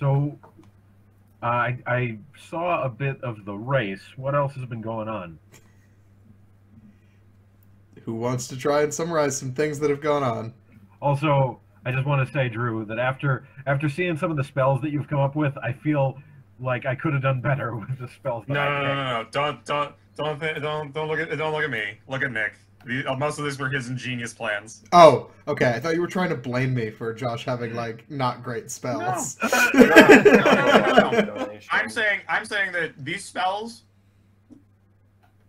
So, uh, I I saw a bit of the race. What else has been going on? Who wants to try and summarize some things that have gone on? Also, I just want to say, Drew, that after after seeing some of the spells that you've come up with, I feel like I could have done better with the spells. No, no, no, no, no! Don't, don't, don't, don't, don't look at, don't look at me. Look at Nick. The, uh, most of these were his ingenious plans. Oh, okay. I thought you were trying to blame me for Josh having like not great spells. I'm saying, I'm saying that these spells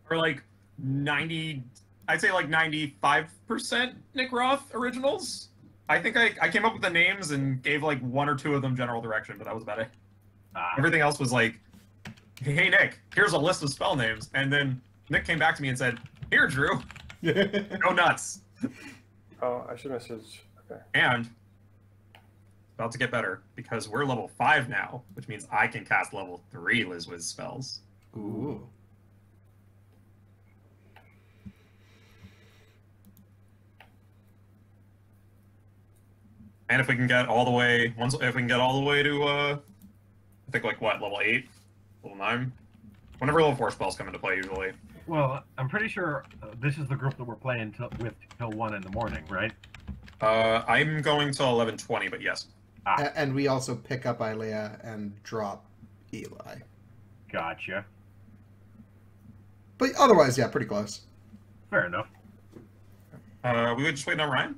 are like ninety. I'd say like ninety-five percent Nick Roth originals. I think I, I came up with the names and gave like one or two of them general direction, but that was about it. Ah, Everything else was like, "Hey Nick, here's a list of spell names," and then Nick came back to me and said, "Here, Drew, go nuts." Oh, I should message. Okay. And about to get better because we're level five now, which means I can cast level three Liz Wiz spells. Ooh. And if we can get all the way, once if we can get all the way to, uh, I think like what level eight, level nine, whenever level four spells come into play, usually. Well, I'm pretty sure uh, this is the group that we're playing till, with till one in the morning, right? Uh, I'm going till eleven twenty, but yes. A- and we also pick up Ilea and drop Eli. Gotcha. But otherwise, yeah, pretty close. Fair enough. Uh, we would just wait on Ryan.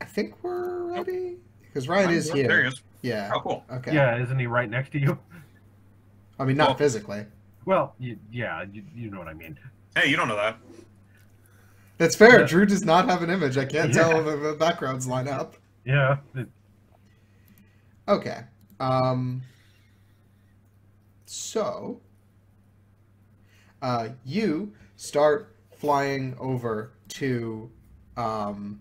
I think we're ready because Ryan is here. There he here. is. Yeah. Oh, cool. Okay. Yeah, isn't he right next to you? I mean, not Well- physically. Well, you, yeah, you, you know what I mean. Hey, you don't know that. That's fair. Yeah. Drew does not have an image. I can't Yeah. tell if the backgrounds line up. Yeah. Okay. Um. So, uh, you start flying over to um,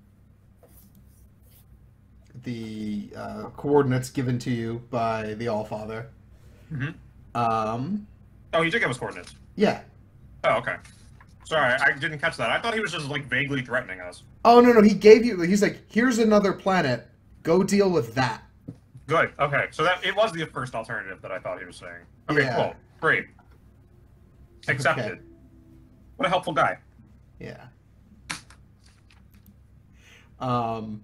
the uh, coordinates given to you by the Allfather. Mhm. Um. Oh, he did give us coordinates. Yeah. Oh, okay. Sorry, I didn't catch that. I thought he was just like vaguely threatening us. Oh no no. He gave you. He's like, here's another planet. Go deal with that. Good. Okay. So that it was the first alternative that I thought he was saying. Okay. Yeah. Cool. Great. Accepted. Okay. What a helpful guy. Yeah. Um,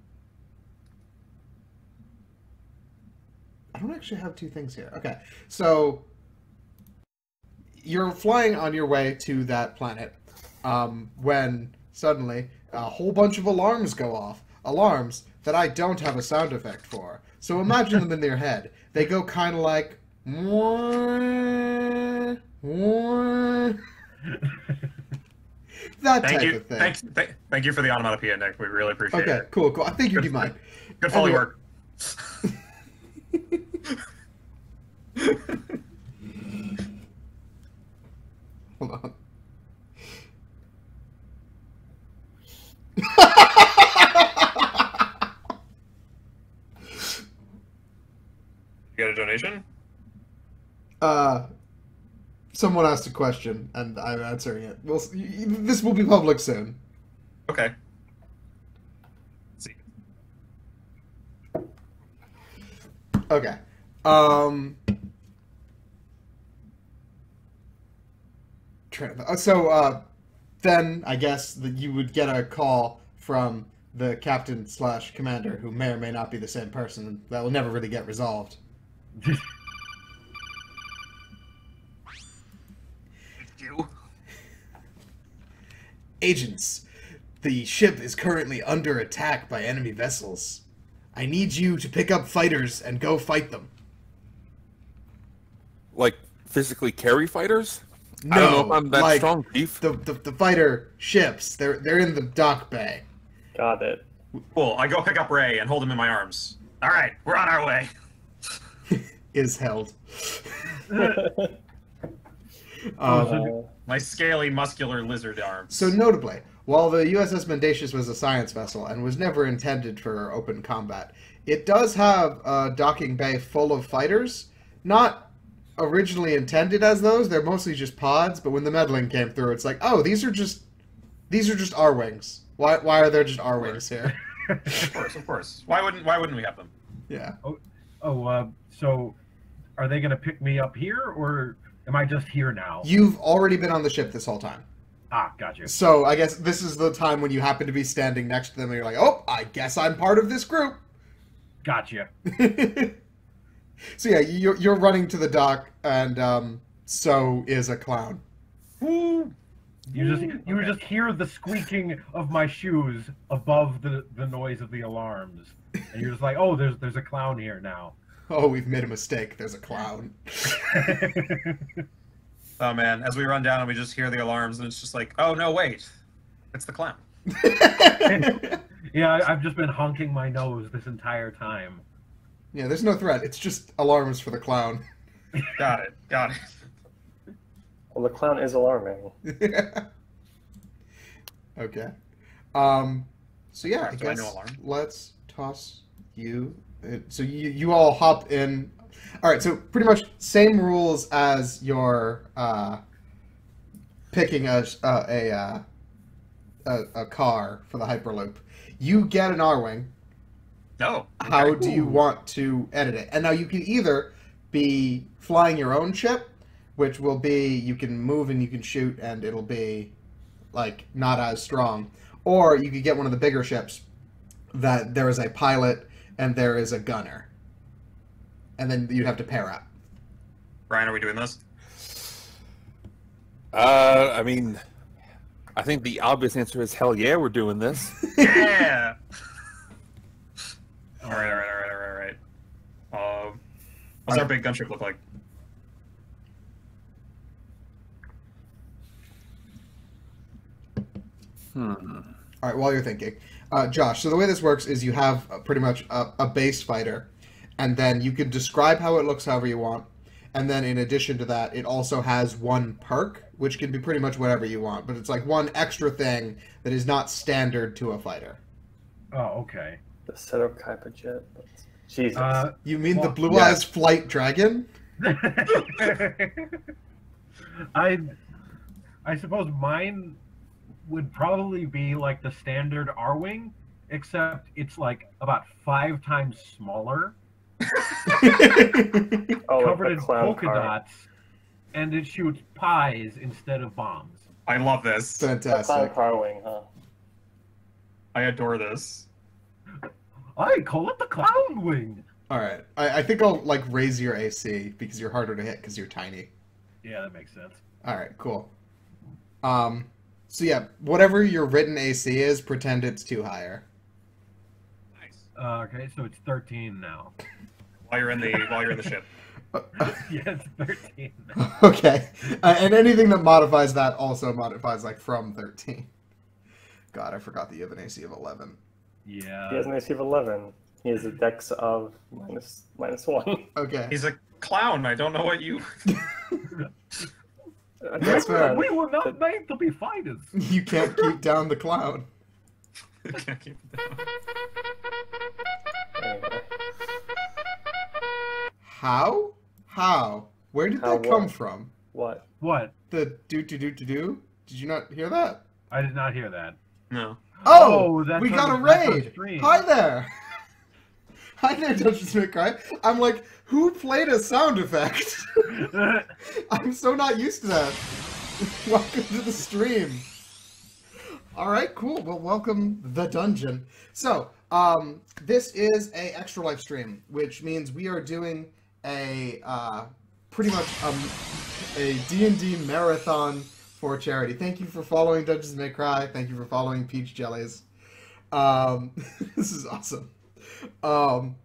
I don't actually have two things here. Okay, so you're flying on your way to that planet um, when suddenly a whole bunch of alarms go off. Alarms that I don't have a sound effect for. So imagine them in your head. They go kind of like. "Mwah, mwah," that Thank type you. of thing. Thanks. Th- thank you for the onomatopoeia, Nick. We really appreciate Okay, it. Okay, cool, cool. I think you do mine. Good foley Anyway. work. Hold on. You got a donation? uh, someone asked a question, and I'm answering it. We'll, s- y- y- this will be public soon. Okay. See. Okay. Um. Trying to- uh, So, uh, then I guess that you would get a call from the captain slash commander, who may or may not be the same person. That will never really get resolved. You. Agents, the ship is currently under attack by enemy vessels. I need you to pick up fighters and go fight them. Like physically carry fighters? No, I don't know if I'm that like strong, Chief. the, the the fighter ships. They're they're in the dock bay. Got it. Cool. I go pick up Ray and hold him in my arms. All right, we're on our way. Is held. Oh, Um, Uh, My scaly, muscular lizard arms. So notably, while the USS Mendacious was a science vessel and was never intended for open combat, it does have a docking bay full of fighters. Not originally intended as those; they're mostly just pods. But when the meddling came through, it's like, oh, these are just these are just our wings. Why why are there just our wings here? of course, of course. Why wouldn't Why wouldn't we have them? yeah. Oh, uh, so are they gonna pick me up here, or am I just here now? You've already been on the ship this whole time. Ah, got you. So I guess this is the time when you happen to be standing next to them and you're like, oh, I guess I'm part of this group. Gotcha. so yeah, you're, you're running to the dock, and um, so is a clown. Woo! You just you just hear the squeaking of my shoes above the, the noise of the alarms, and you're just like, oh, there's there's a clown here now. Oh, we've made a mistake. There's a clown. Oh man, as we run down and we just hear the alarms, and it's just like, oh no, wait, it's the clown. yeah, I, I've just been honking my nose this entire time. Yeah, there's no threat. It's just alarms for the clown. Got it, got it. Well, the clown is alarming. yeah. okay. Um. So yeah, I I guess know alarm. let's toss you. uh, So you you all hop in. All right. So pretty much same rules as your uh, picking a uh, a, uh, a a car for the hyperloop. You get an Arwing. No. How do you want to edit it? And now you can either be flying your own ship, which will be you can move and you can shoot, and it'll be like not as strong, or you could get one of the bigger ships that there is a pilot and there is a gunner, and then you'd have to pair up. Brian, are we doing this? Uh, I mean, I think the obvious answer is hell yeah, we're doing this. Yeah. All right, all right, all right, all right, all right. Um, what's our big gunship look like? Hmm. All right, while you're thinking, uh, Josh. So the way this works is you have uh, pretty much a, a base fighter, and then you can describe how it looks however you want. And then in addition to that, it also has one perk, which can be pretty much whatever you want. But it's like one extra thing that is not standard to a fighter. Oh, okay. The Seto Kaiba jet. Jesus. Uh, You mean the Well, Blue yeah. Eyes Flight Dragon? I I suppose mine would probably be like the standard Arwing, except it's like about five times smaller, oh, covered the in polka car. dots, and it shoots pies instead of bombs. I love this. The clown Fantastic. car wing, huh? I adore this. I call it the clown wing. All right, I, I think I'll like raise your AC because you're harder to hit because you're tiny. Yeah, that makes sense. All right, cool. Um, so yeah, whatever your written AC is, pretend it's two higher. Nice. Uh, okay, so it's 13 now. While you're in the while you're in the ship. yeah, it's 13 now. okay, uh, and anything that modifies that also modifies like from thirteen. God, I forgot that you have an AC of eleven. Yeah. He has an AC of 11. He has a dex of minus minus one. Okay, He's a clown. I don't know what you. That's dex fair. We were not made to be fighters. you can't keep down the clown. Can't keep it down. Anyway. How? How? Where did How that come what? from? What? What? The do do do do do. Did you not hear that? I did not hear that. No. Oh, Oh, we got a on- that's on raid. Hi there. Hi there, Dungeons May Cry. I'm like, who played a sound effect? I'm so not used to that. welcome to the stream. All right, cool. Well, welcome the dungeon. So, um, this is a extra life stream, which means we are doing a uh, pretty much um, a D&D marathon for charity. Thank you for following Dungeons May Cry. Thank you for following Peach Jellies. Um, this is awesome. Um,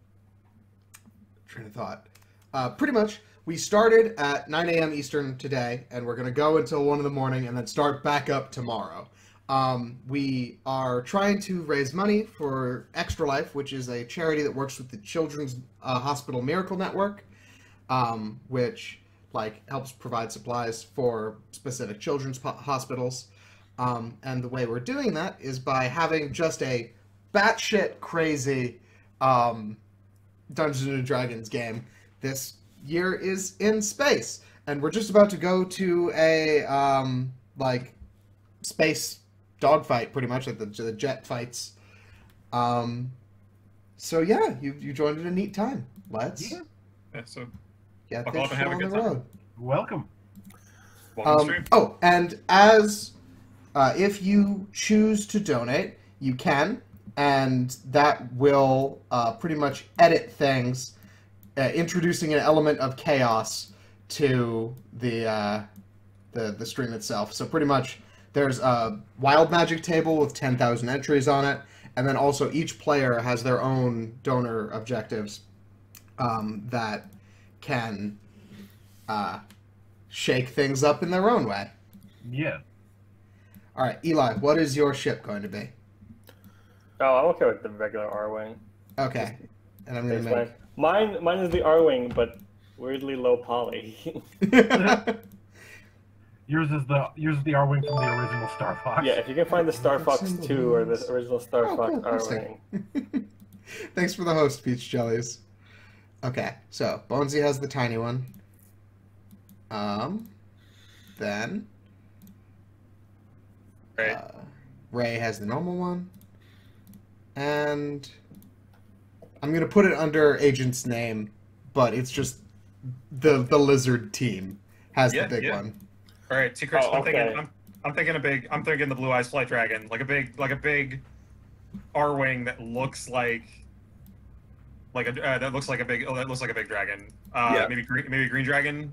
train of thought. Uh, pretty much, we started at 9 a.m. Eastern today, and we're going to go until 1 in the morning and then start back up tomorrow. Um, we are trying to raise money for Extra Life, which is a charity that works with the Children's uh, Hospital Miracle Network, um, which like helps provide supplies for specific children's po- hospitals. Um, and the way we're doing that is by having just a batshit crazy um, Dungeons and Dragons game. This year is in space, and we're just about to go to a um, like space dogfight, pretty much like the, the jet fights. Um, so yeah, you you joined at a neat time. let's Yeah. Yeah, so get Buckle this up and show have a on the good time. road. Welcome. welcome Um, oh, and as uh, if you choose to donate, you can, and that will uh, pretty much edit things, uh, introducing an element of chaos to the uh, the the stream itself. So pretty much, there's a wild magic table with ten thousand entries on it, and then also each player has their own donor objectives um, that can uh, shake things up in their own way. Yeah. All right, Eli, what is your ship going to be? Oh, I'm okay with the regular Arwing. Okay, and I'm gonna fine. Mine, mine is the Arwing, but weirdly low poly. Yours is the yours is the Arwing from the original Star Fox. yeah, if you can find the Star Fox 2 or the original Star Oh, Fox Arwing. Thanks for the host, Peach Jellies. Okay, so Bonesy has the tiny one. Um, then Right. uh, Ray has the normal one, and I'm gonna put it under Agent's name, but it's just the the lizard team has Yeah, the big yeah. one. All right, secrets. Oh, I'm thinking. I'm, I'm thinking a big. I'm thinking the blue eyes flight dragon, like a big, like a big Arwing that looks like, like a uh, that looks like a big. Oh, that looks like a big dragon. Uh, Yeah. maybe green, maybe green dragon.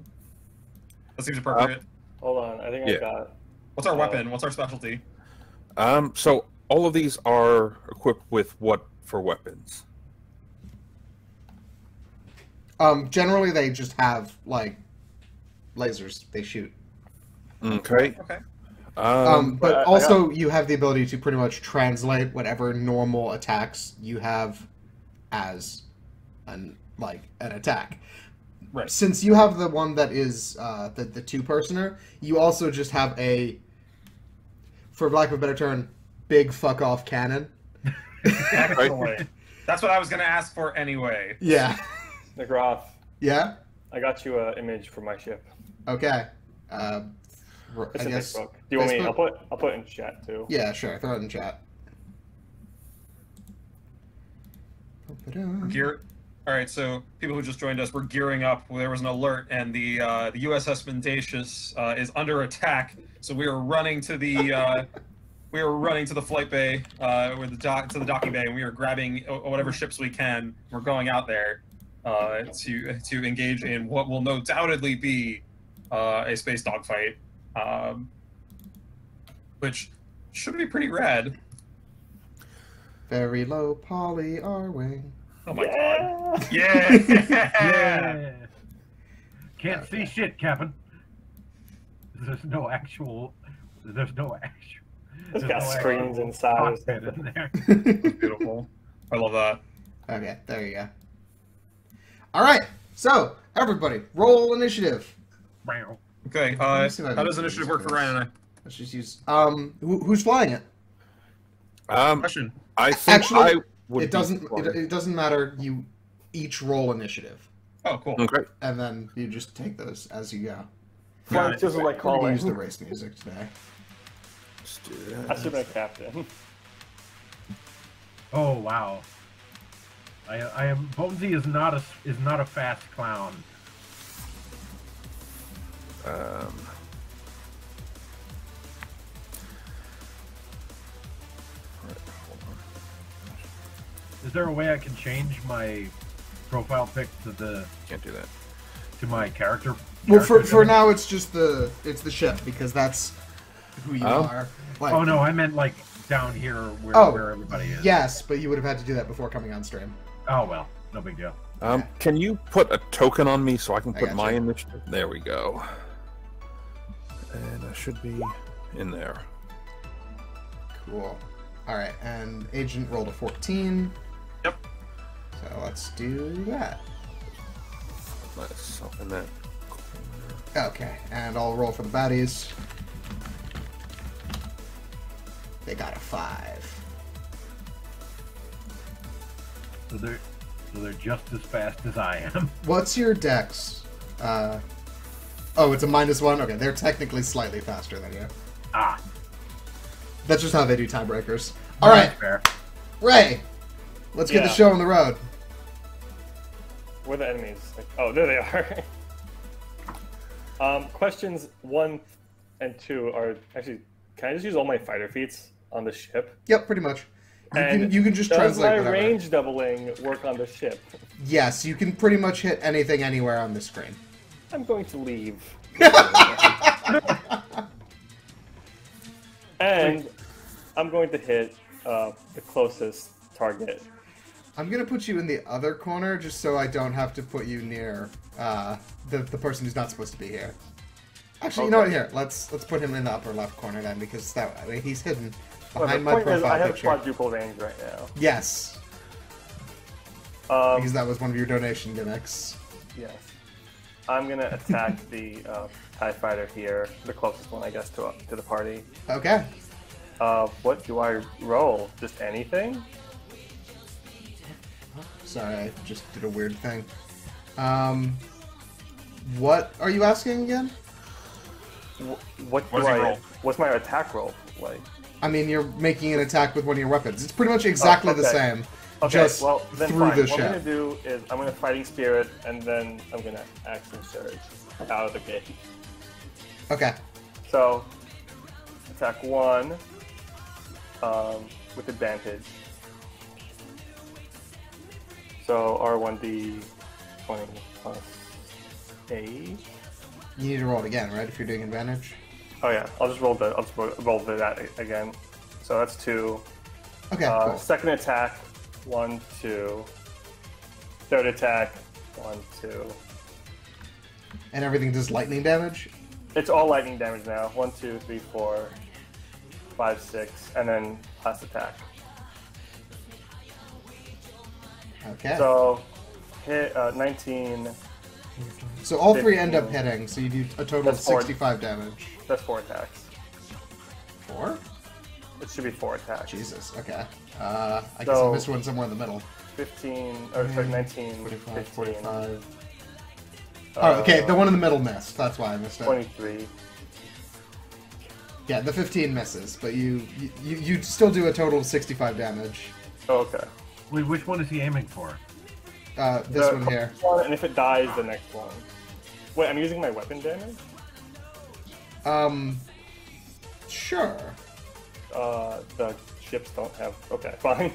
That seems appropriate. Hold on, I think Yeah. I got. What's our uh, weapon? What's our specialty? Um, so all of these are equipped with what for weapons? Um, generally they just have like lasers they shoot. Okay. Okay. Um, Um, but I- I also you have the ability to pretty much translate whatever normal attacks you have as an like an attack. Right. Since you have the one that is uh, the the two personer, you also just have a, for lack of a better term, big fuck off cannon. Excellent. That's what I was gonna ask for anyway. Yeah. McGrath, Yeah. I got you an image for my ship. Okay. Uh, It's I in guess. Facebook. Do you want me? Facebook? I'll put I'll put it in chat too. Yeah, sure. Throw it in chat. Gear. All right, so people who just joined us, we're gearing up. There was an alert, and the uh, the USS Mendacious uh, is under attack. So we are running to the uh, we are running to the flight bay, uh, or the dock to the docking bay, and we are grabbing whatever ships we can. We're going out there uh, to to engage in what will no doubtedly be uh, a space dogfight, um, which should be pretty rad. Very low poly Arwing. Oh my god! yeah. Yeah! Yeah. Can't see shit, Captain. There's no actual. There's no actual. It's there's got no screens actual inside or cockpit something. in there. Beautiful. I love that. Okay, there you go. All right, so everybody, roll initiative. Okay, uh, me see if I how does initiative work for. Ryan and Let's just use. Um, who, who's flying it? Um, Question. I think Actually, I would. it be doesn't. flying. It, it doesn't matter. You each roll initiative, Oh, cool. Okay. and then you just take those as you go. Flying it. just like We're calling. use the race music today. I should have been captain. Oh wow. I, I am Bonesy is not a is not a fast clown. Um, Is there a way I can change my profile pic to the? Can't do that. To my character. Well, for, for now, it's just the it's the ship because that's who you oh. are. Like, oh no, I meant like down here where, oh, where everybody is. Yes, but you would have had to do that before coming on stream. Oh well, no big deal. Um. Can you put a token on me so I can put I my you. initiative? There we go. And I should be in there. Cool. All right, and Agent rolled a 14. So let's do that. Nice. Up in that Okay, and I'll roll for the baddies. They got a five. So they're so they're just as fast as I am. What's your dex? Uh, oh, it's a minus one. Okay, they're technically slightly faster than you. Ah, That's just how they do tiebreakers. All right, that's fair. Ray, let's get the show on the road. Where are the enemies? Like, oh, there they are. um, questions one and two are actually. Can I just use all my fighter feats on the ship? Yep, pretty much. You And can, you can just Does translate my whatever. range doubling work on the ship? Yes, you can pretty much hit anything anywhere on the screen. I'm going to leave. and I'm going to hit uh, the closest target. I'm gonna put you in the other corner just so I don't have to put you near uh, the the person who's not supposed to be here. Actually, you know what? Here, let's let's put him in the upper left corner then, because that mean, he's hidden behind the my point is, I have picture. quadruple range right now. Yes, Um, because that was one of your donation gimmicks. Yes. I'm gonna attack the uh, Tie Fighter here, the closest one, I guess, to to the party. Okay. Uh, what do I roll? Just anything? Sorry, I just did a weird thing. Um, what are you asking again? Wh- What What does he I? roll? What's my attack roll like? I mean, you're making an attack with one of your weapons. It's pretty much exactly the okay. same, Okay, just well then through fine. the what I'm gonna do is I'm gonna fighting spirit, and then I'm gonna action surge out of the gate. Okay. So attack one um, with advantage. So R1D 20 plus 8. You need to roll it again, right? If you're doing advantage. Oh yeah, I'll just roll the I'll just roll, roll the, that again. So that's two. Okay, Uh, cool. Second attack, one, two. Third attack, one, two. And everything does lightning damage. It's all lightning damage now. One, two, three, four, five, six, and then last attack. Okay. So, So hit uh, 19. all three end up hitting, so you do a total That's of four. 65 damage. That's four attacks. Four? It should be four attacks. Jesus. Okay. Uh, I guess I missed one somewhere in the middle. 15, or sorry, Mm, 19, 45, 15, 45. uh, oh, okay. The one in the middle missed. That's why I missed it. 23. Yeah, the 15 misses, but you you, you you still do a total of 65 damage. Oh, okay. Wait, which one is he aiming for? Uh, this The one here. one, and if it dies, the next one. Wait, I'm using my weapon damage? Um, sure. Uh, the ships don't have. Okay, fine.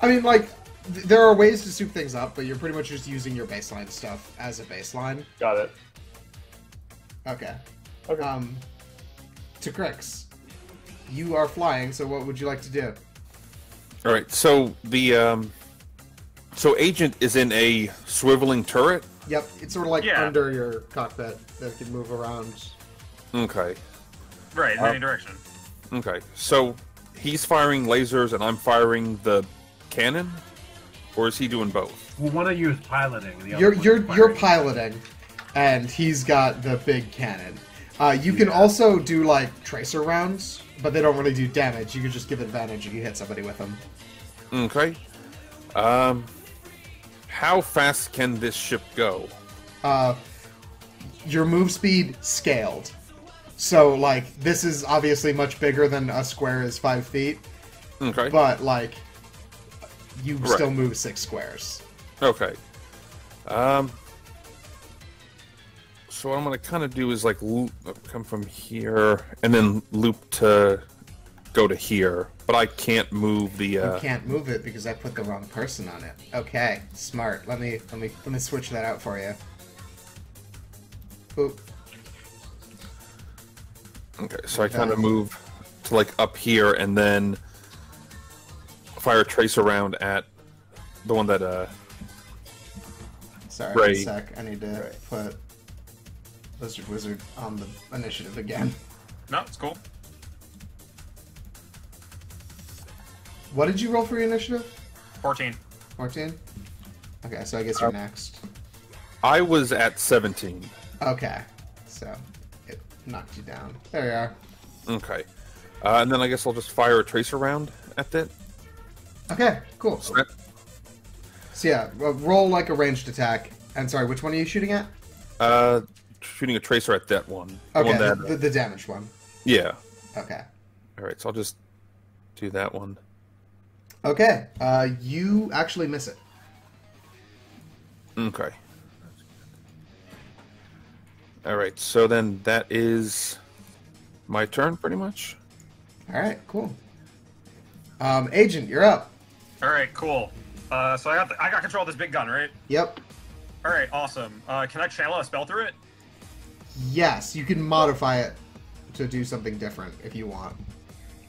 I mean, like, th- there are ways to soup things up, but you're pretty much just using your baseline stuff as a baseline. Got it. Okay. Okay. Um, to Crix, you are flying, so what would you like to do? All right. So the um, so agent is in a swiveling turret. Yep, it's sort of like Yeah. under your cockpit that can move around. Okay. Right, in Uh, any direction. Okay. So he's firing lasers and I'm firing the cannon, or is he doing both? Well, one of you is piloting. The other You're one you're you're firing. piloting, and he's got the big cannon. Uh, you can also do like tracer rounds, but they don't really do damage. You can just give advantage if you hit somebody with them. Okay. Um, how fast can this ship go? Uh, your move speed scaled. So like this is obviously much bigger than a square is five feet, Okay. but like you Right. still move six squares. Okay. Um. So what I'm gonna kind of do is like loop, come from here and then loop to go to here, but I can't move the. You Uh, can't move it because I put the wrong person on it. Okay, smart. Let me let me let me switch that out for you. Oop. okay, so I kind of move to like up here and then fire a tracer round at the one that. uh Sorry, Right. one sec. I need to put Lizard Wizard on the initiative again. No, it's cool. What did you roll for your initiative? 14. 14? Okay, so I guess you're next. I was at 17. Okay, so it knocked you down. There you are. Okay. Uh, and then I guess I'll just fire a tracer round at it. Okay, cool. So So yeah, roll like a ranged attack. And sorry, which one are you shooting at? uh, shooting a tracer at that one. The Okay, one that, the, the damaged one. yeah. Okay. All right, so I'll just do that one. Okay, uh, you actually miss it. Okay. All right. So then that is my turn, pretty much. All right, cool. Um, Agent, you're up. All right, cool. Uh, so I got the, I got control of this big gun, right? Yep. All right, awesome. Uh, can I channel a spell through it? Yes, you can modify it to do something different if you want.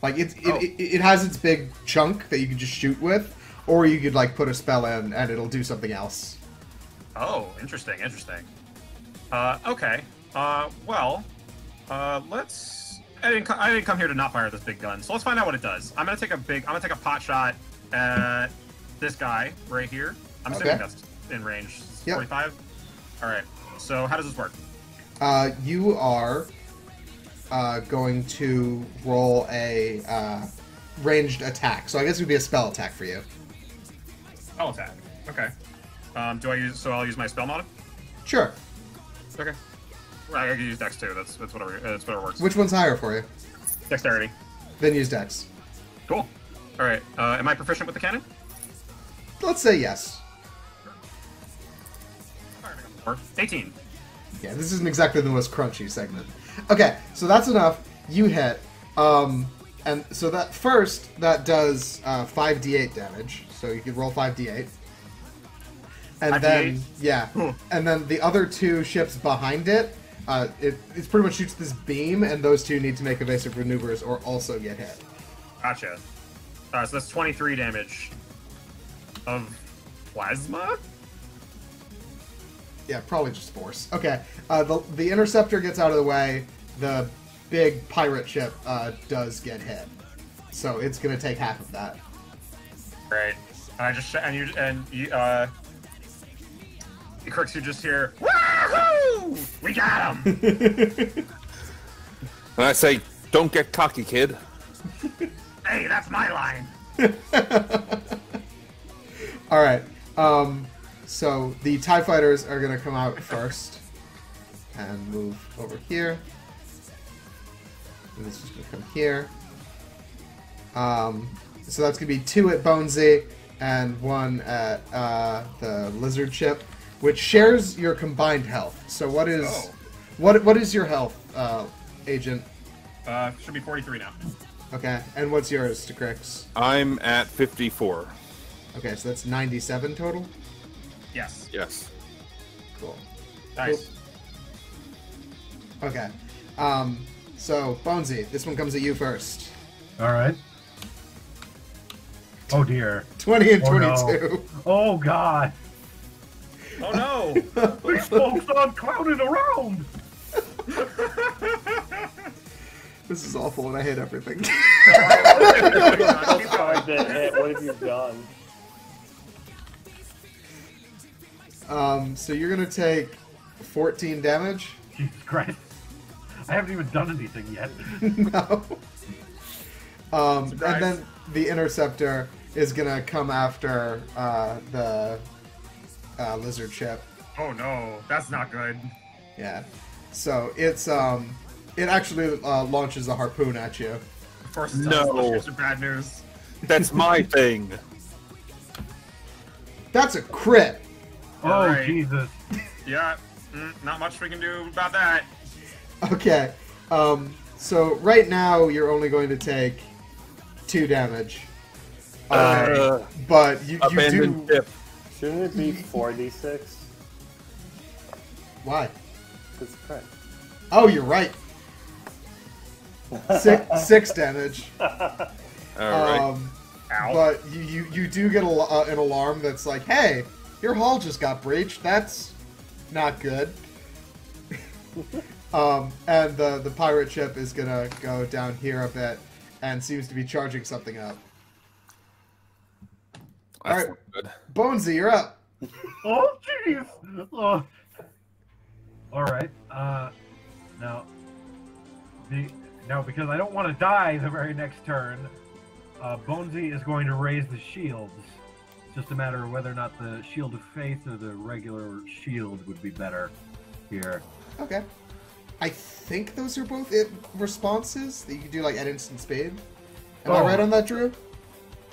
Like it's it, Oh. it, it has its big chunk that you can just shoot with, or you could like put a spell in and it'll do something else. Oh, interesting, interesting. Uh, okay. Uh, well, uh, let's. I didn't. I didn't come here to not fire this big gun, so let's find out what it does. I'm gonna take a big. I'm gonna take a pot shot at this guy right here. I'm assuming Okay. that's in range. Yep. 45. All right. So how does this work? Uh, you are uh, going to roll a uh, ranged attack, so I guess it would be a spell attack for you. Spell attack. Okay. Um, do I use? So I'll use my spell mod. Sure. Okay. I can use Dex too. That's that's whatever. That's whatever works. Which one's higher for you? Dexterity. Then use Dex. Cool. All right. Uh, am I proficient with the cannon? Let's say yes. All right, I 18. Yeah, this isn't exactly the most crunchy segment. Okay, so that's enough. You hit. Um, and so that first, that does uh, 5d8 damage. So you can roll 5d8. And 5d8? then, yeah. Hmm. And then the other two ships behind it, uh, it, it pretty much shoots this beam, and those two need to make evasive maneuvers or also get hit. Gotcha. Uh, so that's 23 damage of plasma? Yeah, probably just force. Okay, uh, the the interceptor gets out of the way. The big pirate ship uh, does get hit, so it's gonna take half of that. Right. And I just, and you, and you, uh, the crooks who just hear, Wahoo! We got him! And I say, don't get cocky, kid. hey, that's my line! All right. Um, so the Tie Fighters are gonna come out first and move over here. And this is gonna come here. Um, so that's gonna be two at Bonesy and one at uh, the Lizard Ship, which shares your combined health. So what is Oh. what what is your health, uh, Agent? Uh, should be 43 now. Okay, and what's yours, Decrix? I'm at 54. Okay, so that's ninety-seven total. Yes. Yes. Cool. Nice. Okay. Um, so, Bonesy, this one comes at you first. All right. Oh dear. 20 and Oh, no. 22. Oh god. Oh no! These folks aren't clowning around. This is awful and I hate everything. That's hard to hit. What have you done? Um, so you're going to take 14 damage. Jesus Christ. I haven't even done anything yet. no. Um, and then the Interceptor is going to come after uh, the uh, Lizard ship. oh no, that's not good. Yeah. So it's um, it actually uh, launches a harpoon at you. Of course, it's No. no. some bad news. That's my thing. That's a crit. Oh Alright. Jesus. Yeah, mm, not much we can do about that. Okay. Um, so right now you're only going to take two damage. Uh, Uh, but you, you do. ship. Shouldn't it be 4d6? Why? That's correct. Oh, you're right. Six, six damage. All right. Um, Ow. but you, you, you do get a, uh, an alarm that's like, hey, your hull just got breached. That's not good. um, and the, the pirate ship is going to go down here a bit and seems to be charging something up. That's alright. good. Bonesy, you're up. Oh jeez. Oh. All right. Uh, now, the now because I don't want to die the very next turn, uh, Bonesy is going to raise the shields. It's just a matter of whether or not the shield of faith or the regular shield would be better here. Okay. I think those are both it responses that you can do like at instant speed. Am I Oh. right on that, Drew?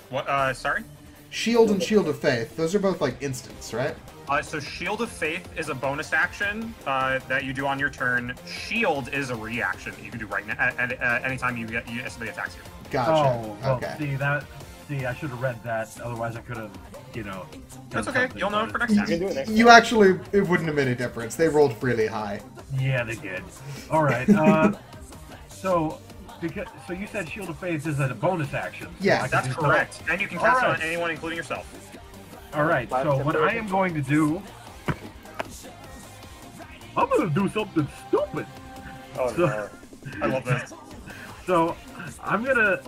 What? Uh, sorry. Shield and Shield of Faith. Those are both like instants, right? Uh, so Shield of Faith is a bonus action uh, that you do on your turn. Shield is a reaction that you can do right now at, at, at any time you get you, somebody attacks you. Gotcha. Oh, well, okay. see that. See, I should have read that. Otherwise, I could have, you know. That's okay. You'll know it for next You can time. do it next You time. actually, it wouldn't have made a difference. They rolled really high. Yeah, they did. All right. Uh, so, because so you said Shield of Faith is a bonus action. so Yeah, I That's do correct. And you can cast it on anyone, including yourself. All right. So what I am going to do, I'm going to do something stupid. Oh So- no. I love this. So I'm gonna.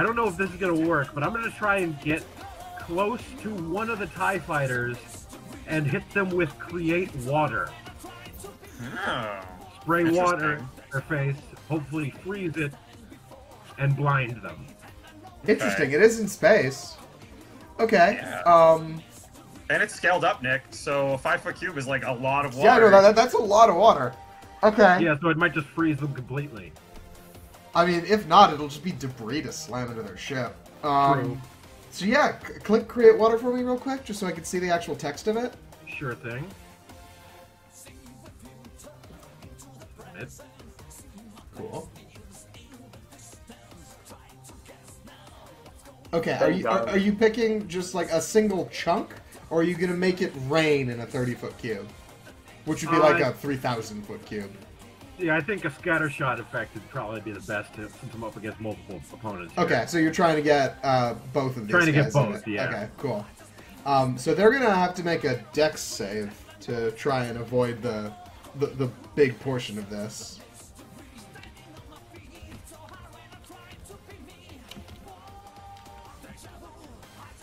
I don't know if this is gonna work, but I'm gonna try and get close to one of the Tie Fighters and hit them with Create Water. Oh. Spray water in their face, hopefully freeze it, and blind them. Interesting. It is in space. Okay. Yeah. Um. And it's scaled up, Nick. So a five foot cube is like a lot of water. Yeah, no, that, that's a lot of water. Okay. Yeah, so it might just freeze them completely. I mean, if not, it'll just be debris to slam into their ship. Um, True. So yeah, click create water for me real quick, just so I can see the actual text of it. Sure thing. It- Cool. Okay, are you are, are you picking just like a single chunk, or are you gonna make it rain in a thirty foot cube, which would be like Uh, a three thousand foot cube? Yeah, I think a scatter shot effect would probably be the best to, since I'm up against multiple opponents. here. Okay, so you're trying to get uh, both of these. Trying to get guys in both, it. yeah. Okay, cool. Um, so they're gonna have to make a dex save to try and avoid the the, the big portion of this.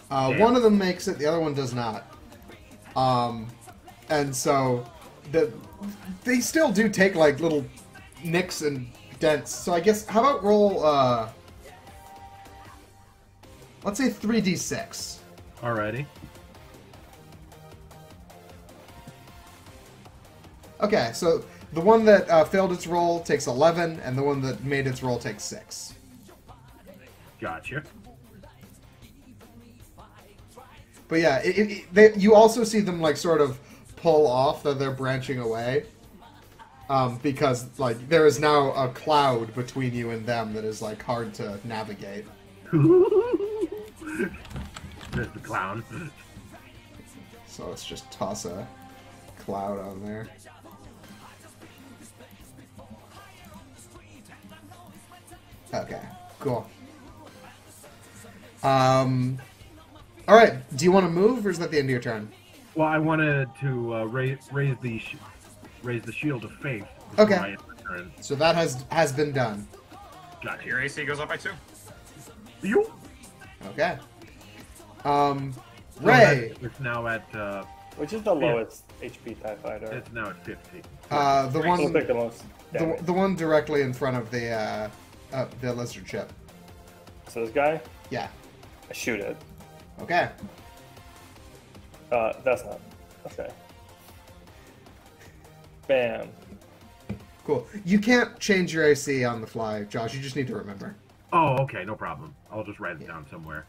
Uh, one of them makes it, the other one does not. Um, and so the they still do take like little nicks and dents. So I guess how about roll uh let's say 3d6. Alrighty. Okay, so the one that uh, failed its roll takes 11 and the one that made its roll takes 6. Gotcha. But yeah, it, it, they, you also see them like sort of pull off that they're branching away. Um, because like there is now a cloud between you and them that is like hard to navigate. There's the clown. So let's just toss a cloud on there. Okay, cool. Um, all right. Do you want to move, or is that the end of your turn? Well, I wanted to uh, raise raise the sh- raise the shield of faith. Okay. I end my turn. So that has has been done. Got Your AC goes up by two. You. Okay. Um, So Ray. that's- It's now at uh, Which is the lowest HP TIE fighter? it's now at fifty. Uh, the We'll one, pick the most the, the one directly in front of the uh, uh, the lizard ship. So this guy, Yeah. I shoot it. Okay. Uh, that's not. Okay. Bam. Cool. You can't change your AC on the fly, Josh. You just need to remember. Oh, okay, no problem. I'll just write it down somewhere.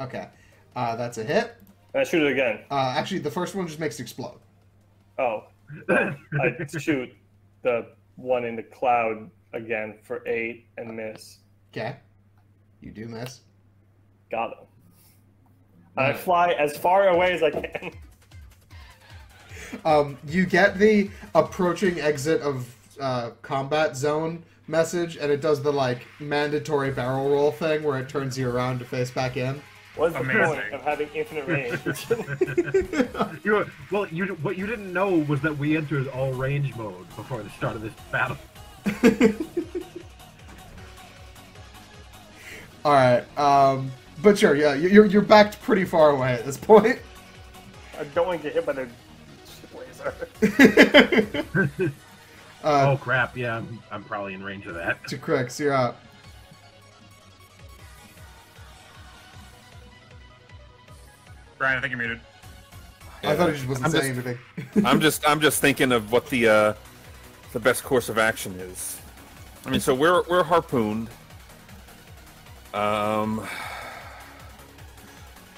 Okay. Uh, that's a hit. And I shoot it again. Uh, actually, the first one just makes it explode. Oh. I shoot the one in the cloud again for eight and miss. Okay. You do miss. Got him. And I fly as far away as I can. Um, you get the approaching exit of uh, combat zone message, and it does the like mandatory barrel roll thing where it turns you around to face back in. What's the Amazing. point of having infinite range? You well, you what you didn't know was that we entered all range mode before the start of this battle. All right. Um, but sure, yeah, you- you're you're backed pretty far away at this point. I don't want to get hit by the laser. uh, oh crap! Yeah, I'm, I'm probably in range of that. Decrix, you're up. Brian, I think you're muted. I thought he just wasn't I'm saying just- anything. I'm just I'm just thinking of what the uh, the best course of action is. I mean, so we're we're harpooned. Um,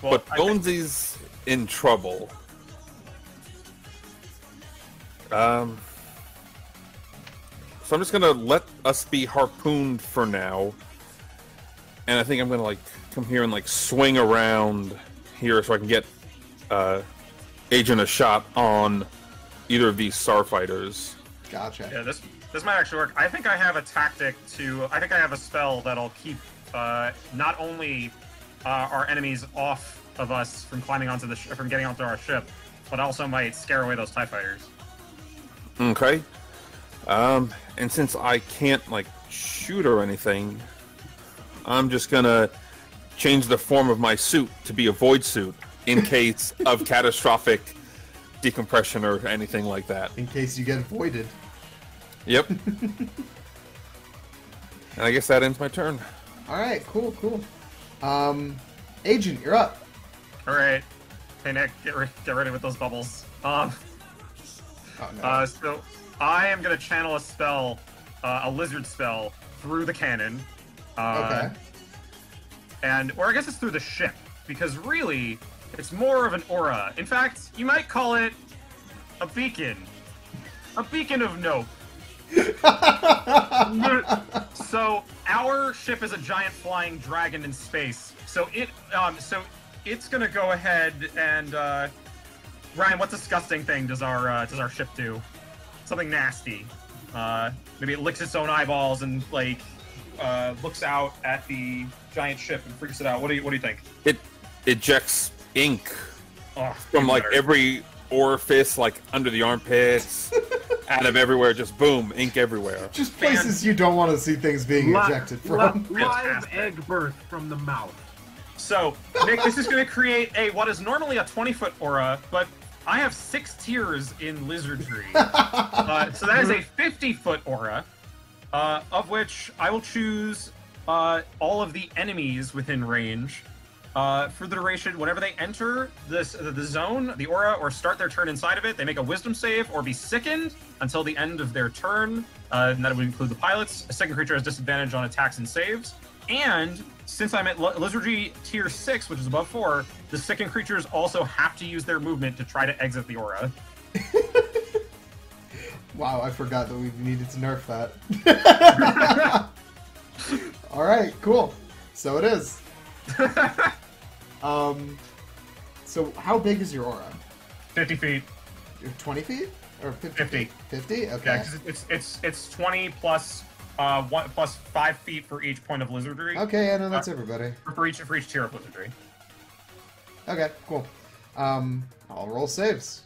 Well, but I think- Bonesy's in trouble. Um. So I'm just gonna let us be harpooned for now, and I think I'm gonna like come here and like swing around here so I can get uh, Agent a shot on either of these starfighters. Gotcha. Yeah, this this might actually work. I think I have a tactic to. I think I have a spell that'll keep uh, not only uh, our enemies off of us from climbing onto the sh- from getting onto our ship, but also might scare away those Tie fighters. Okay. Um, and since I can't like shoot or anything, I'm just gonna change the form of my suit to be a void suit in case of catastrophic decompression or anything like that. In case you get voided. Yep. and I guess that ends my turn. All right, cool, cool. Um, Agent, you're up. All right, hey Nick, get re- get ready with those bubbles. Um, Oh, no. uh, so I am gonna channel a spell, uh, a lizard spell through the cannon. Uh, okay. and or I guess it's through the ship because really it's more of an aura. In fact, you might call it a beacon, a beacon of nope. So our ship is a giant flying dragon in space. So it um so it's gonna go ahead and uh, Ryan, what disgusting thing does our uh, does our ship do? Something nasty. Uh, maybe it licks its own eyeballs and like uh, looks out at the giant ship and freaks it out. What do you What do you think? It ejects ink Oh, from like better. every orifice, like under the armpits, out of everywhere. Just boom, ink everywhere. Just places you don't want to see things being Li- ejected li- from. live egg birth from the mouth. So, Nick, this is going to create a what is normally a 20 foot aura, but I have six tiers in Lizardry. uh, so that is a 50 foot aura, uh, of which I will choose uh, all of the enemies within range. Uh, for the duration, whenever they enter this the, the zone, the aura, or start their turn inside of it, they make a Wisdom save or be sickened until the end of their turn. Uh, and that would include the pilots. A second creature has disadvantage on attacks and saves. And since I'm at Li- Lizardry tier six, which is above four, the second creatures also have to use their movement to try to exit the aura. Wow, I forgot that we needed to nerf that. All right, cool. So it is. Um, so how big is your aura? 50 feet. 20 feet or 50? 50. 50? Okay. Yeah, 'cause it's it's it's 20 plus uh one plus five feet for each point of Lizardry. Okay, yeah, no, that's everybody. For each for each tier of Lizardry. Okay, cool. Um, I'll roll saves.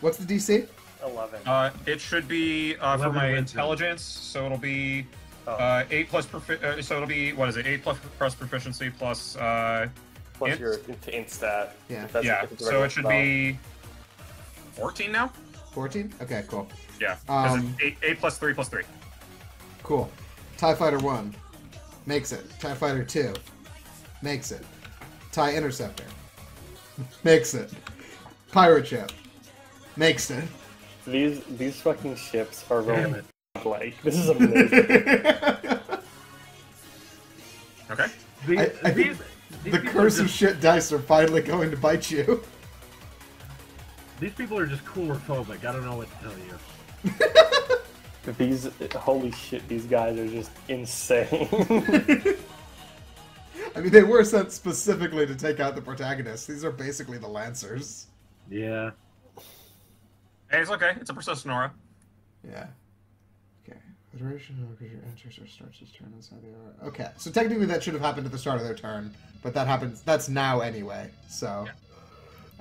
What's the DC? Eleven. Uh, it should be uh, for my wisdom. intelligence, so it'll be Oh. uh, eight plus profi- uh, so it'll be what is it? Eight plus plus proficiency plus uh Plus int? your int, int stat. Yeah. yeah. if it's a So it should spell. be 14 now. 14? Okay, cool. Yeah. Um, it's eight, eight plus three plus three. Cool. TIE Fighter 1 makes it. TIE Fighter 2 makes it. TIE Interceptor makes it. Pirate Ship makes it. These these fucking ships are rolling like this is amazing. Okay. The, I- I these, think these the curse are of shit dice are finally going to bite you. These people are just cooler phobic. I don't know what to tell you. these holy shit, these guys are just insane. I mean, they were sent specifically to take out the protagonists. These are basically the Lancers. Yeah. Hey, it's okay. It's a persistent aura. Yeah. Okay. Federation of creature enters or starts its turn inside the aura. Okay, so technically that should have happened at the start of their turn, but that happens. That's now anyway. So.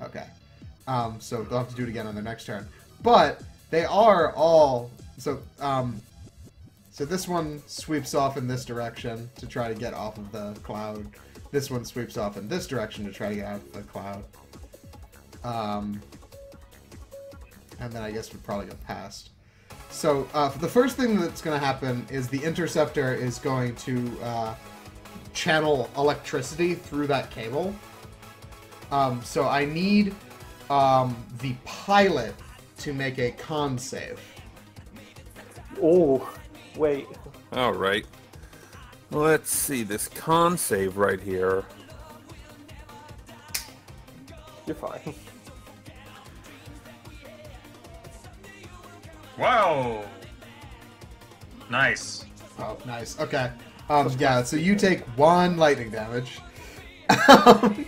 Okay. Um. So they'll have to do it again on their next turn, but they are all so. Um. So this one sweeps off in this direction to try to get off of the cloud. This one sweeps off in this direction to try to get out of the cloud. Um. And then I guess we'd probably go past. So uh, the first thing that's going to happen is the interceptor is going to uh, channel electricity through that cable. Um, so I need um, the pilot to make a con save. oh, wait. All right. Let's see this con save right here. You're fine. Wow. Nice. Oh, nice. Okay. Um, yeah, so you take one lightning damage. Um,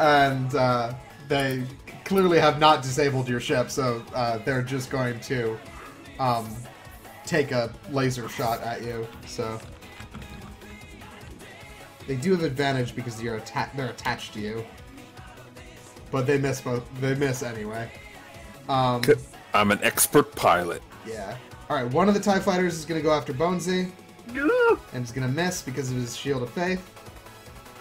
and uh, they clearly have not disabled your ship, so uh, they're just going to um, take a laser shot at you. So they do have advantage because you're atta- they're attached to you, but they miss both. They miss anyway. Um, I'm an expert pilot. yeah. All right. One of the Tie Fighters is going to go after Bonesy, and is going to miss because of his Shield of Faith.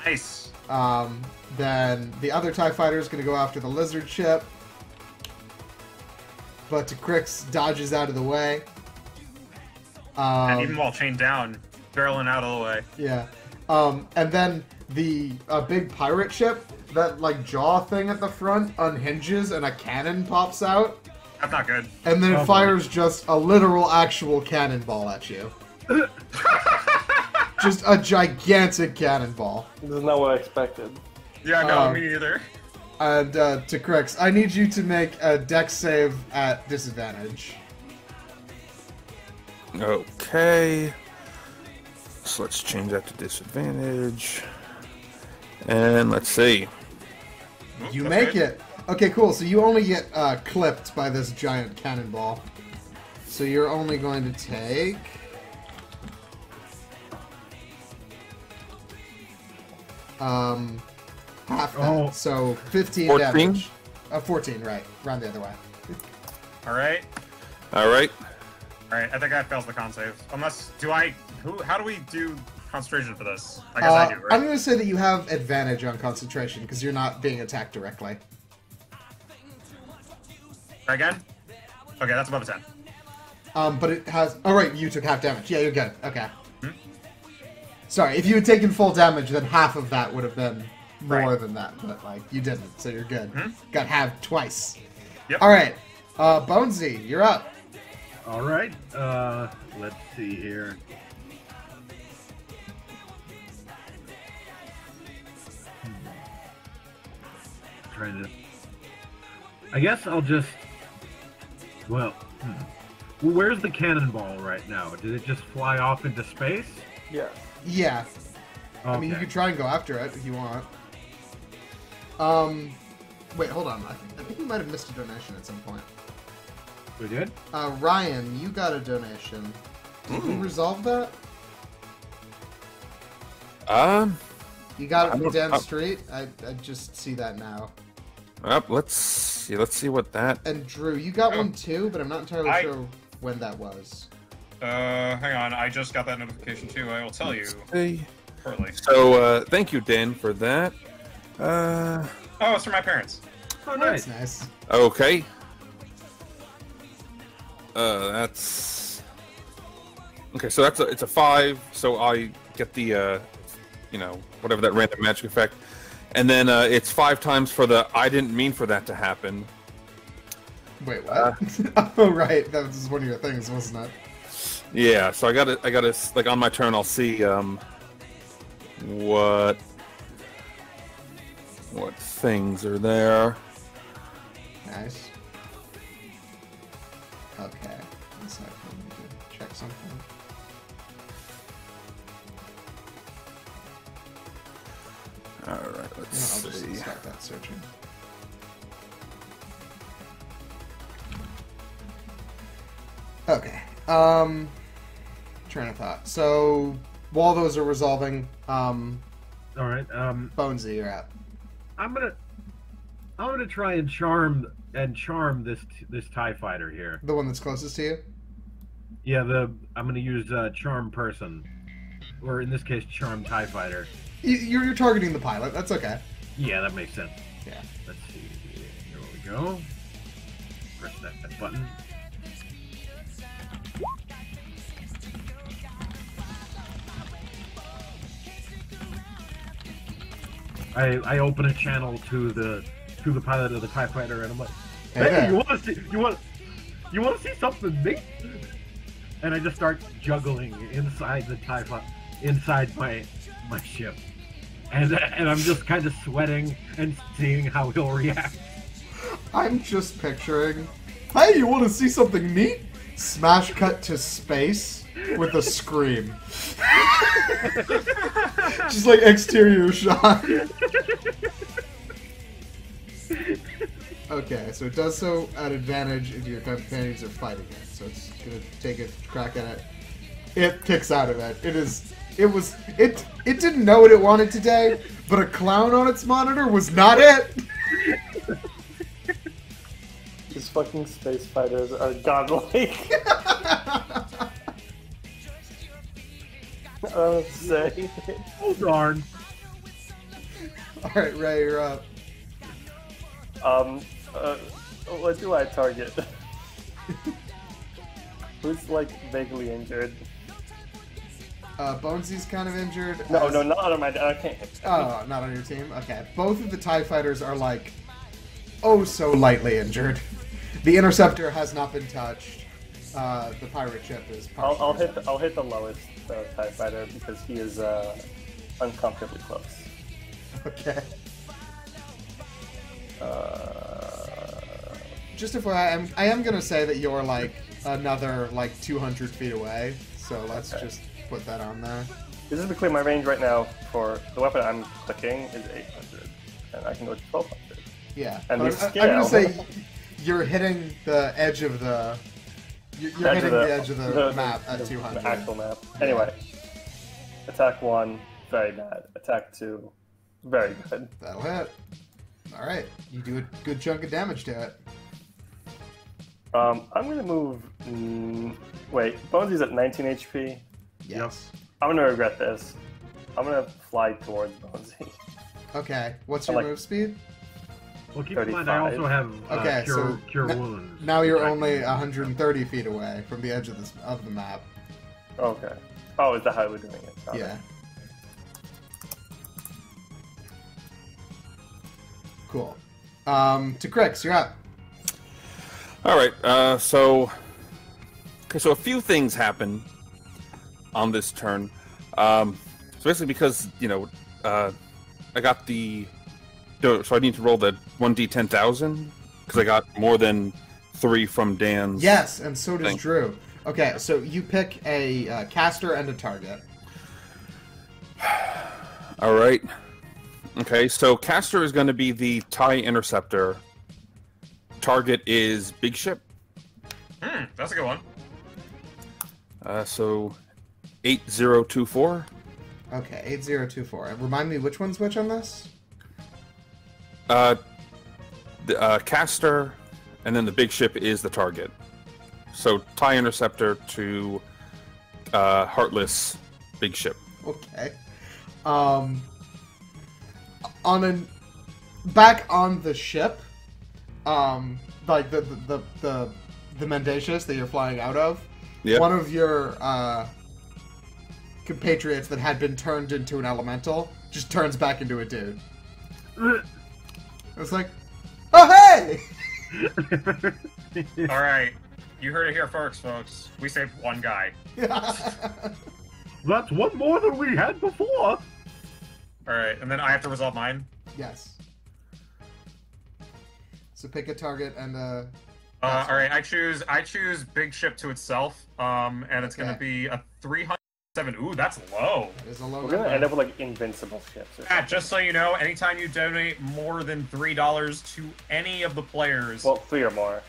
Nice. Um, then the other TIE fighter is going to go after the lizard ship. But Crix dodges out of the way. and even Um, while chained down, barreling out of the way. yeah. Um, and then the uh, big pirate ship, that like jaw thing at the front unhinges and a cannon pops out. That's not good. And then it Oh, boy. fires just a literal actual cannonball at you. just a gigantic cannonball. This is not what I expected. Yeah, no, Um, me either. And uh, Decrix, I need you to make a dex save at disadvantage. Okay. So let's change that to disadvantage. And let's see. You That's make good. it. Okay, cool. So you only get uh, clipped by this giant cannonball. So you're only going to take. Um, half that. Oh. So 15 14? damage. Uh, 14, right. Round the other way. All right. All right. All right. I think that fails the con save. Unless, do I? Who? How do we do concentration for this? I guess Uh, I do, Right? I'm going to say that you have advantage on concentration because you're not being attacked directly. Try again. Okay, that's above a ten. Um, but it has. Oh, right, you took half damage. Yeah, you're good. Okay. Sorry, if you had taken full damage, then half of that would have been more Right. than that. But, like, you didn't, so you're good. Hmm? Got halved twice. Yep. Alright, uh, Bonesy, you're up. All right. Uh, let's see here. Hmm. Trying to. I guess I'll just. Well, hmm. well, where's the cannonball right now? Did it just fly off into space? Yeah. Yeah, I mean, you Okay. could try and go after it if you want. Um, wait, hold on. I, I think we might have missed a donation at some point. We did. Uh, Ryan, you got a donation. Did we Hmm. resolve that? Um. You got it I from don't- Dan uh, Street? I, I just see that now. Up. Let's see. Let's see what that. And Drew, you got Oh. one too, but I'm not entirely I- sure when that was. Uh, hang on. I just got that notification too. I will tell you Hey. shortly. So, uh, thank you, Dan, for that. Uh. Oh, it's from my parents. Oh, That's nice. nice. Okay. Uh, that's okay. So that's a it's a five. So I get the uh, you know, whatever that random magic effect, and then uh, it's five times for the I didn't mean for that to happen. Wait, what? Uh, oh, right. That was one of your things, wasn't it? Yeah. So I got to I got to like on my turn. I'll see um what what things are there. Nice. Okay. One sec. I check something. All right. Let's I'll see. just start that searching. Okay. Um, train of thought. So while those are resolving, um, All right. Um, Bonesy, you're up. I'm gonna. I'm gonna try and charm and charm this this Tie Fighter here. The one that's closest to you. Yeah, the I'm gonna use uh, charm person, or in this case, charm Tie Fighter. You- You're, you're targeting the pilot. That's okay. Yeah, that makes sense. Yeah. Let's see. Here we go. Press that, that button. I I open a channel to the to the pilot of the Tie Fighter, and I'm like, Hey "Hey, there. you want to see you want you want to see something neat?" And I just start juggling inside the Tie Fighter, inside my my ship, and and I'm just kind of sweating and seeing how he'll react. I'm just picturing Hey, you want to see something neat? Smash cut to space with a scream. Just like exterior shot. Okay, so it does so at advantage if your companions are fighting it. So it's gonna take a crack at it. It kicks out of it. It is. It was. It. It didn't know what it wanted today, but a clown on its monitor was not it. These fucking space fighters are godlike. I don't know what to say. Oh darn. All right, Ray, you're up. Um, uh, what do I target? Who's like vaguely injured? Uh, Bonesy's kind of injured. No, as- no, not on my. I can't Oh, not on your team? Okay. Both of the TIE fighters are like, oh, so lightly injured. The Interceptor has not been touched. Uh, the pirate ship is I'll, I'll hit. The, I'll hit the lowest uh, Tie Fighter because he is uh, uncomfortably close. Okay. Uh, Just if I am, I am gonna say that you're like another like 200 feet away. So let's Okay. just put that on there. This is be clear, my range right now for the weapon I'm clicking is 800, and I can go to 1200. Yeah. And I- I'm gonna say you're hitting the edge of the. You're, you're hitting of the, edge of the, map at the- 200. The actual map. Anyway, attack one, very bad. Attack two, very good. That'll hit. All right. You do a good chunk of damage to it. Um, I'm gonna move. Mm, wait, Bonesy's at 19 HP. Yes. I'm gonna regret this. I'm gonna fly towards Bonesy. Okay. What's your like- move speed? Well, keep in mind I also have uh, Okay, cure, so cure n- wounds. Now you're only 130 feet away from the edge of this of the map. Okay. Oh, is that how we're doing it? Got it. Yeah. Cool. Um, Decrix, you're up. All right. Uh, so, okay. So a few things happen on this turn. Um, so basically, because you know, uh, I got the, so so I need to roll the one d ten thousand because I got more than three from Dan's. Yes, and so does Thank- Drew. Okay, so you pick a uh, caster and a target. All right. Okay. So caster is going to be the tie interceptor. Target is big ship. Hmm, that's a good one. Uh, so eight zero two four. Okay, 8024. Remind me which one's which on this? Uh, the uh, caster, and then the big ship is the target. So tie interceptor to uh, heartless big ship. Okay. Um on an back on the ship, um like the the the the, the Mendacious that you're flying out of, Yeah. one of your uh compatriots that had been turned into an elemental just turns back into a dude. It's like, oh hey! All right, you heard it here first, folks. We saved one guy. That's one more than we had before. All right, and then I have to resolve mine. yes. So pick a target and uh Uh, all right, I choose I choose big ship to itself, um, and it's gonna be a 307. Ooh, that's low. that is a low We're gonna number. end up with like invincible ships. Yeah, just so you know, anytime you donate more than three dollars to any of the players, Well, three or more.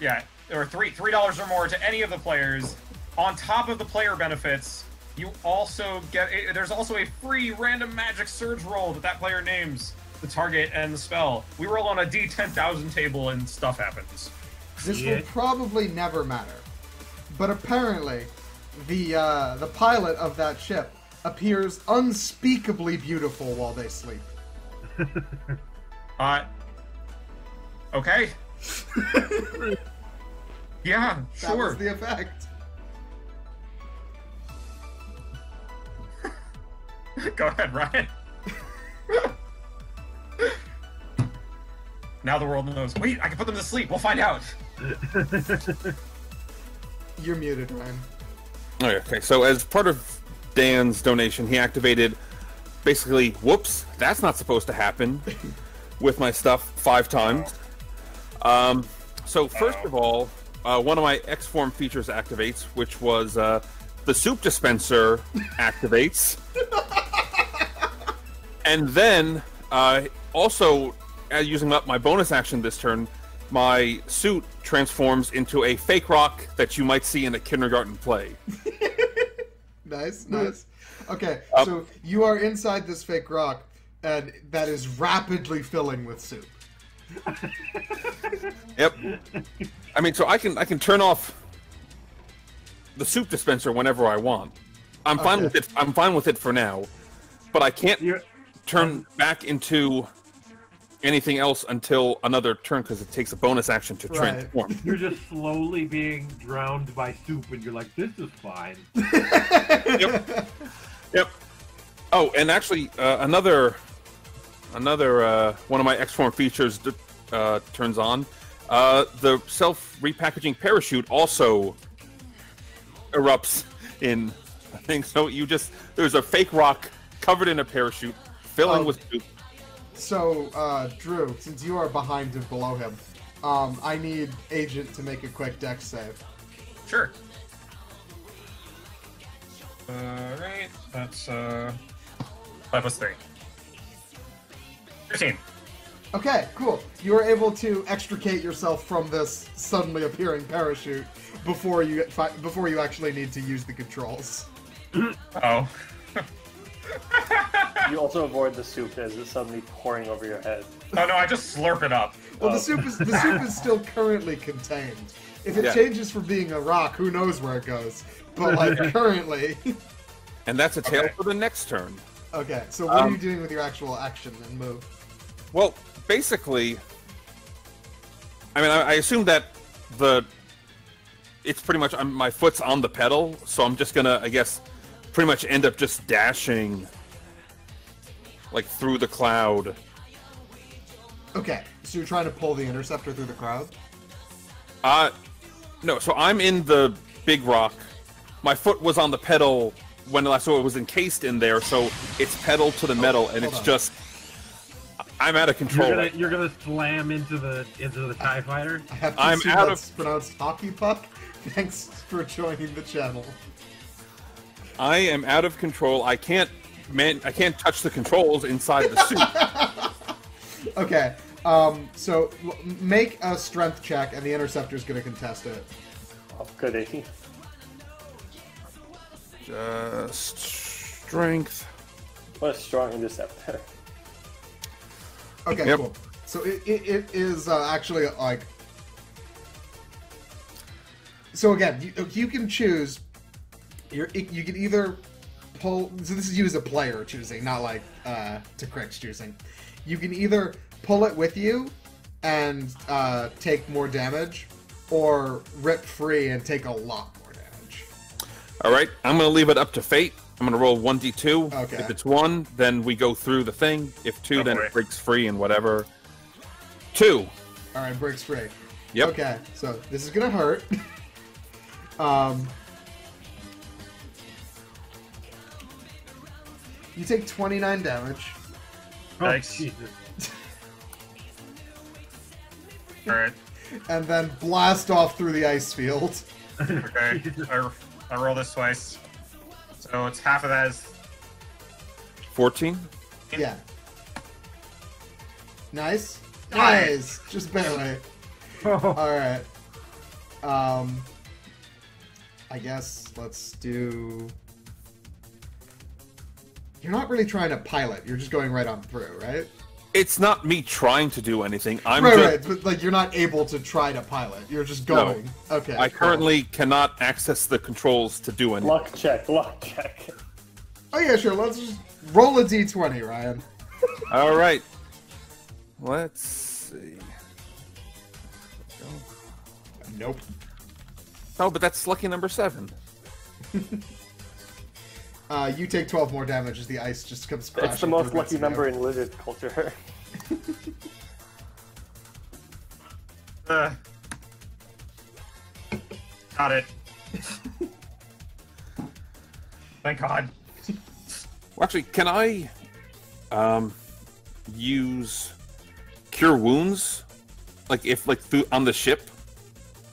yeah, or three three dollars or more to any of the players, on top of the player benefits, you also get eh, there's also a free random magic surge roll that that player names the target and the spell. We roll on a D10,000 table and stuff happens. This Yeah. will probably never matter. But apparently, the uh, the pilot of that ship appears unspeakably beautiful while they sleep. Uh, okay. yeah, That sure. was the effect. Go ahead, Ryan. now the world knows. Wait, I can put them to sleep. We'll find out. You're muted, Ryan. Okay, so as part of Dan's donation, he activated basically, whoops, that's not supposed to happen with my stuff five times. Um, So first of all, uh, one of my X form features activates, which was uh, the soup dispenser activates, and then uh, also uh, using up my bonus action this turn, my suit transforms into a fake rock that you might see in a kindergarten play. Nice, nice. Okay, Um, so you are inside this fake rock, and that is rapidly filling with soup. Yep. I mean, so I can I can turn off the soup dispenser whenever I want. I'm fine Okay. with it. I'm fine with it for now, but I can't You're, turn back into anything else until another turn because it takes a bonus action to Right. transform. you're just slowly being drowned by soup, and you're like, "This is fine." Yep. Yep. Oh, and actually, uh, another another uh, one of my X form features uh, turns on. Uh, the self repackaging parachute also erupts in. I think so. You just there's a fake rock covered in a parachute, filling Oh. with soup. So, uh, Drew, since you are behind and below him, um, I need Agent to make a quick dex save. Sure. Alright, that's uh. 5 plus 3. 15. Okay, cool. You are able to extricate yourself from this suddenly appearing parachute before you before you actually need to use the controls. Oh. You also avoid the soup as it's suddenly pouring over your head. Oh no, I just slurp it up. Well, the Oh. soup is the soup is still currently contained. If it Yeah. changes from being a rock, who knows where it goes? But like currently, And that's a tail Okay. for the next turn. okay. So what are Um, you doing with your actual action and move? Well, basically, I mean, I, I assume that the it's pretty much I'm, my foot's on the pedal, so I'm just gonna, I guess, pretty much end up just dashing like through the cloud. Okay, so you're trying to pull the interceptor through the crowd. Uh no, so I'm in the big rock. My foot was on the pedal when I saw it was encased in there, so it's pedal to the metal, and it's on. just I'm out of You're control. gonna you're gonna slam into the into the Tie Fighter. I have to I'm assume out that's pronounced hockey puck. Thanks for joining the channel. I am out of control. I can't man I can't touch the controls inside the suit. Okay, um, so l- make a strength check, and the interceptor is going to contest it. Oh, goody. Just strength. What a strong interceptor. Okay, Yep. cool. So it, it, it is uh, actually like. So again, you, you can choose. You're, you can either pull. So this is you as a player choosing, not like uh, Decrix's choosing. You can either pull it with you and uh, take more damage, or rip free and take a lot more damage. All right, I'm going to leave it up to fate. I'm going to roll 1d2. Okay. If it's 1, then we go through the thing. If 2, Oh, then boy. it breaks free and whatever. 2. All right, breaks free. Yep. Okay, so this is gonna hurt. um, you take 29 damage. Oh, Alright. and then blast off through the ice field. Okay. I, I roll this twice. So it's half of that is 14. Yeah. Nice. Nice. Nice. Just barely. Oh, All right. Um, I guess let's do. You're not really trying to pilot. You're just going right on through, right? It's not me trying to do anything. I'm right, just. right. But like, you're not able to try to pilot. You're just No. going. Okay. I cool. currently cannot access the controls to do anything. Luck check, luck check. Oh yeah, sure. Let's just roll a d20, Ryan. All right. Let's see. Nope. Oh, but that's lucky number 7. Uh, you take 12 more damage as the ice just comes crashing. It's the most lucky Ritsuko. number in lizard culture. Uh, got it. Thank God. Well, actually, can I um, use cure wounds? Like if like through on the ship,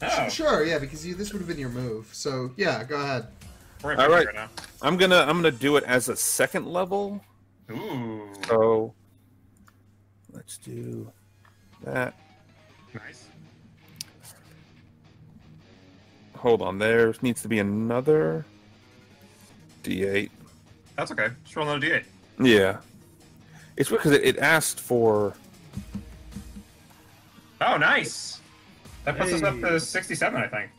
Oh, Sure, yeah, because you, this would have been your move. So yeah, go ahead. We're All right. right now. I'm gonna I'm gonna do it as a second level. Ooh, So let's do that. nice. Hold on, there needs to be another D8. That's okay. Just roll another d8. Yeah, it's because it, it asked for. Oh, nice. That puts us up to 67, I think.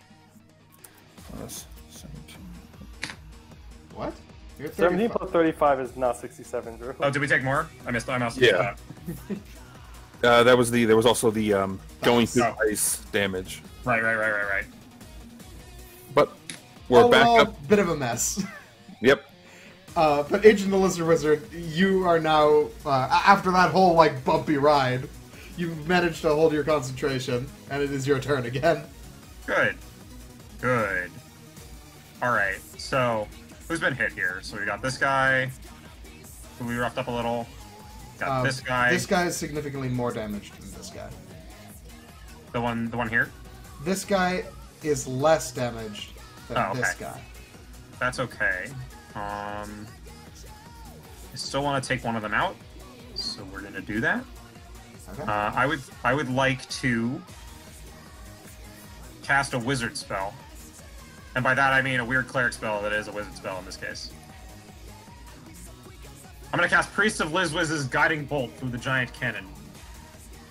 17. What? You're at 17 35. plus is not 67, Drew. Oh, did we take more? I missed. I missed. Yeah. that. Uh, that was the there was also the um, going through Oh. ice damage, Right, right, right, right, right. but we're Oh, back well, up. Bit of a mess. Yep. Uh, but Agent the Lizard Wizard, you are now uh, after that whole like bumpy ride, you've managed to hold your concentration, and it is your turn again. Good. Good. All right. So, who's been hit here? So we got this guy. Who we roughed up a little. Got Uh, this guy. This guy is significantly more damaged than this guy. The one. The one here. This guy is less damaged than Oh, okay. this guy. That's okay. Um. I still want to take one of them out, so we're gonna do that. Okay. Uh, I would. I would like to cast a wizard spell, and by that I mean a weird cleric spell that is a wizard spell in this case. I'm gonna cast Priest of Liz Wiz's Guiding Bolt through the giant cannon.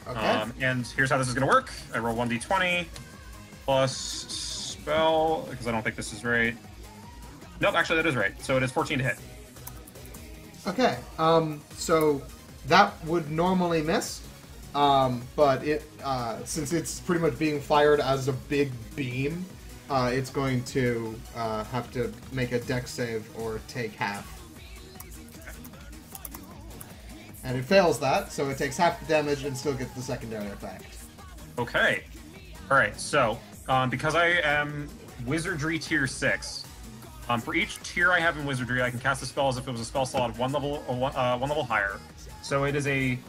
okay. Um, and here's how this is going to work. I roll 1d20 plus spell, because I don't think this is right. Nope, actually that is right. So it is 14 to hit. Okay. Um. So that would normally miss. Um. But it, uh, since it's pretty much being fired as a big beam, uh, it's going to uh, have to make a deck save or take half. And it fails that, so it takes half the damage and still gets the secondary effect. Okay. Alright, so um, because I am Wizardry Tier 6, um, for each tier I have in Wizardry, I can cast a spell as if it was a spell slot of one level, uh, one, uh, one level higher. So it is a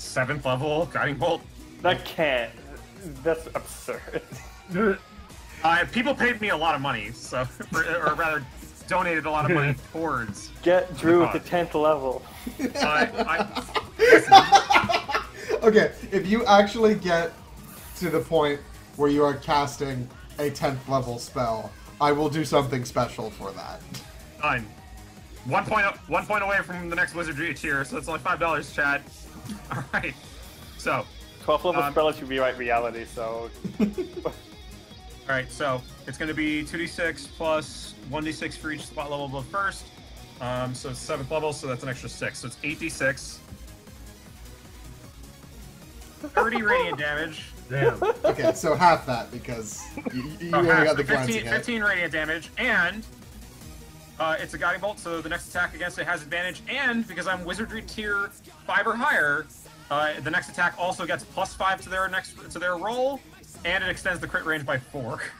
7th level Guiding Bolt. That can't. That's absurd. Uh, people paid me a lot of money, so, or, or rather, donated a lot of money towards Get Drew at the 10th level. Uh, I, Okay, if you actually get to the point where you are casting a 10th level spell, I will do something special for that. done. One point, up, one point away from the next wizardry tier, so it's only five dollars, Chad. All right. So, 12th level Um, spell should rewrite reality, so. All right. So it's going to be two d six plus one d six for each spot level above first. Um, so it's seventh level, so that's an extra six. So it's eight d six. Thirty radiant damage. Damn. Okay, so half that because you, you Oh, only half, got the so 15, 15 radiant damage, and uh, it's a guiding bolt, so the next attack against it has advantage. And because I'm wizardry tier five or higher, uh, the next attack also gets plus five to their next to their roll, and it extends the crit range by four.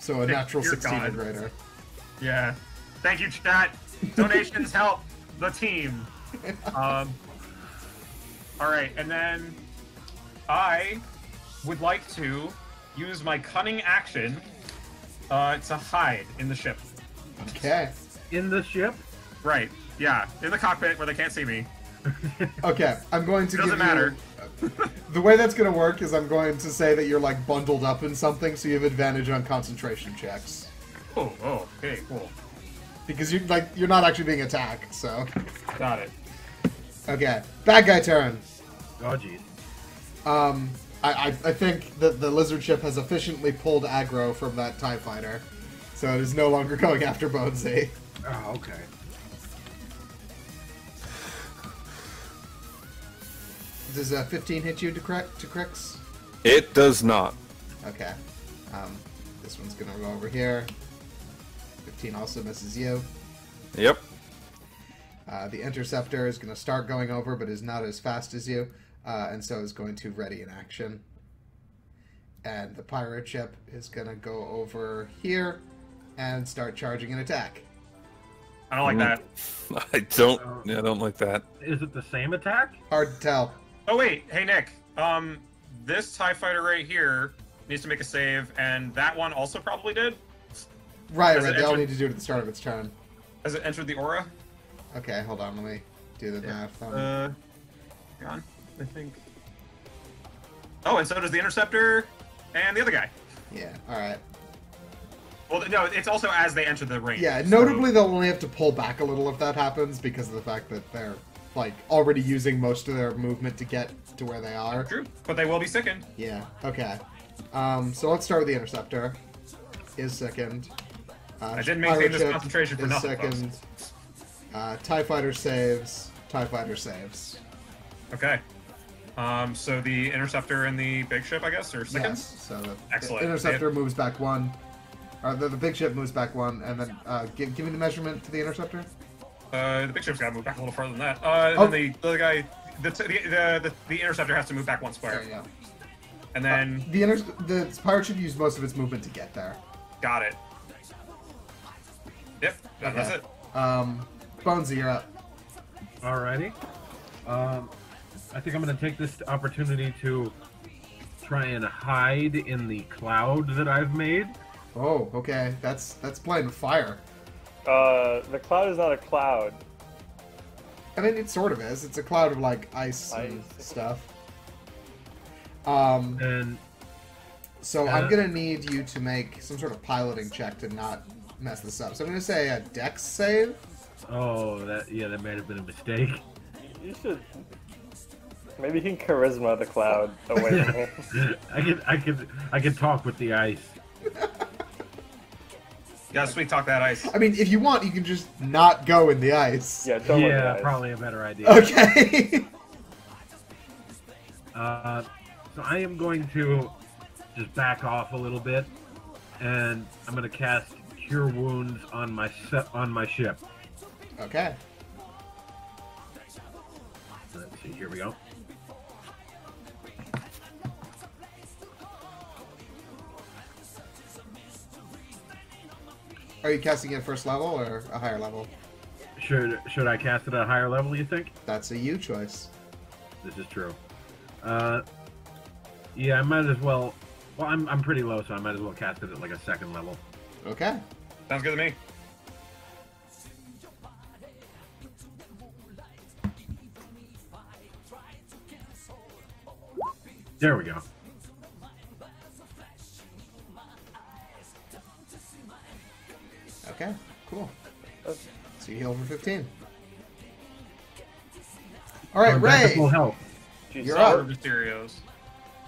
So a natural Dear 16 God. greater. yeah. Thank you, chat. Donations help the team. Um. All right, and then I would like to use my cunning action uh, to hide in the ship. Okay. In the ship? Right. Yeah. In the cockpit where they can't see me. Okay, I'm going to Doesn't give matter. you. The way that's going to work is I'm going to say that you're like bundled up in something, so you have advantage on concentration checks Oh, oh, okay, cool. because you're like you're not actually being attacked. So Got it. okay, bad guy turn. Oh, jeez. Um, I, I, I think that the lizard ship has efficiently pulled aggro from that TIE fighter, so it is no longer going after Bonesy. Oh, okay. Does uh, 15 hit you to correct Decrix? It does not. Okay. Um, this one's gonna go over here. 15 also misses you. Yep. Uh, the interceptor is gonna start going over, but is not as fast as you, uh, and so is going to ready in action. And the pirate ship is gonna go over here and start charging an attack. I don't like Mm. that. I don't. Yeah, I don't like that. Is it the same attack? Hard to tell. Oh wait, hey Nick. Um, this Tie Fighter right here needs to make a save, and that one also probably did Right, right. They all need to do it at the start of its turn. Has it entered the aura. Okay, hold on. Let me do the Yeah. math. Um, Uh, hang on, I think. Oh, and so does the interceptor and the other guy. yeah. All right. Well, no, it's also as they enter the ring. Yeah. so- Notably, they'll only have to pull back a little if that happens because of the fact that they're like already using most of their movement to get to where they are. True, but they will be sickened. Yeah. Okay. Um. So let's start with the interceptor. Is second. Uh, I didn't maintain this concentration for is nothing, folks. second. Uh, Tie fighter saves. Tie fighter saves. Okay. Um, so the interceptor and the big ship, I guess, or second. Yes. So the, Excellent. interceptor moves back one. Or the, the big ship moves back one, and then uh, give, give me the measurement to the interceptor. Uh, the big ship's got to move back a little further than that. Uh, and Oh. then the, the other guy, the, the, the, the, the interceptor has to move back one square. There you go. And then, The inter- the pirate ship used most of its movement to get there. got it. Yep, that- that's it. Um, Bonesy, you're up. Alrighty. Um, I think I'm going to take this opportunity to try and hide in the cloud that I've made. Oh, okay. That's that's playing with fire. Uh, the cloud is not a cloud. I mean, it sort of is. It's a cloud of like ice, and stuff. Um, And so I'm Uh, gonna need you to make some sort of piloting check to not mess this up. So I'm gonna say a dex save. oh, that yeah, that might have been a mistake. You should. Maybe you can charisma the cloud away from him. I could, I could, I could talk with the ice. You gotta sweet talk that ice. I mean, if you want, you can just not go in the ice. Yeah, don't look yeah, at probably a better idea. Okay. Uh, so I am going to just back off a little bit, and I'm going to cast Cure Wounds on my se- on my ship. okay. Let's see. Here we go. Are you casting it first level or a higher level? Should should I cast it at a higher level? You think? That's a you choice. This is true. Uh, yeah, I might as well. Well, I'm I'm pretty low, so I might as well cast it at like a second level. Okay. Sounds good to me. There we go. Okay. Cool. So you heal for 15. All right, I'm back to Ray. full health. Jeez, You're Power up. of Mysterios.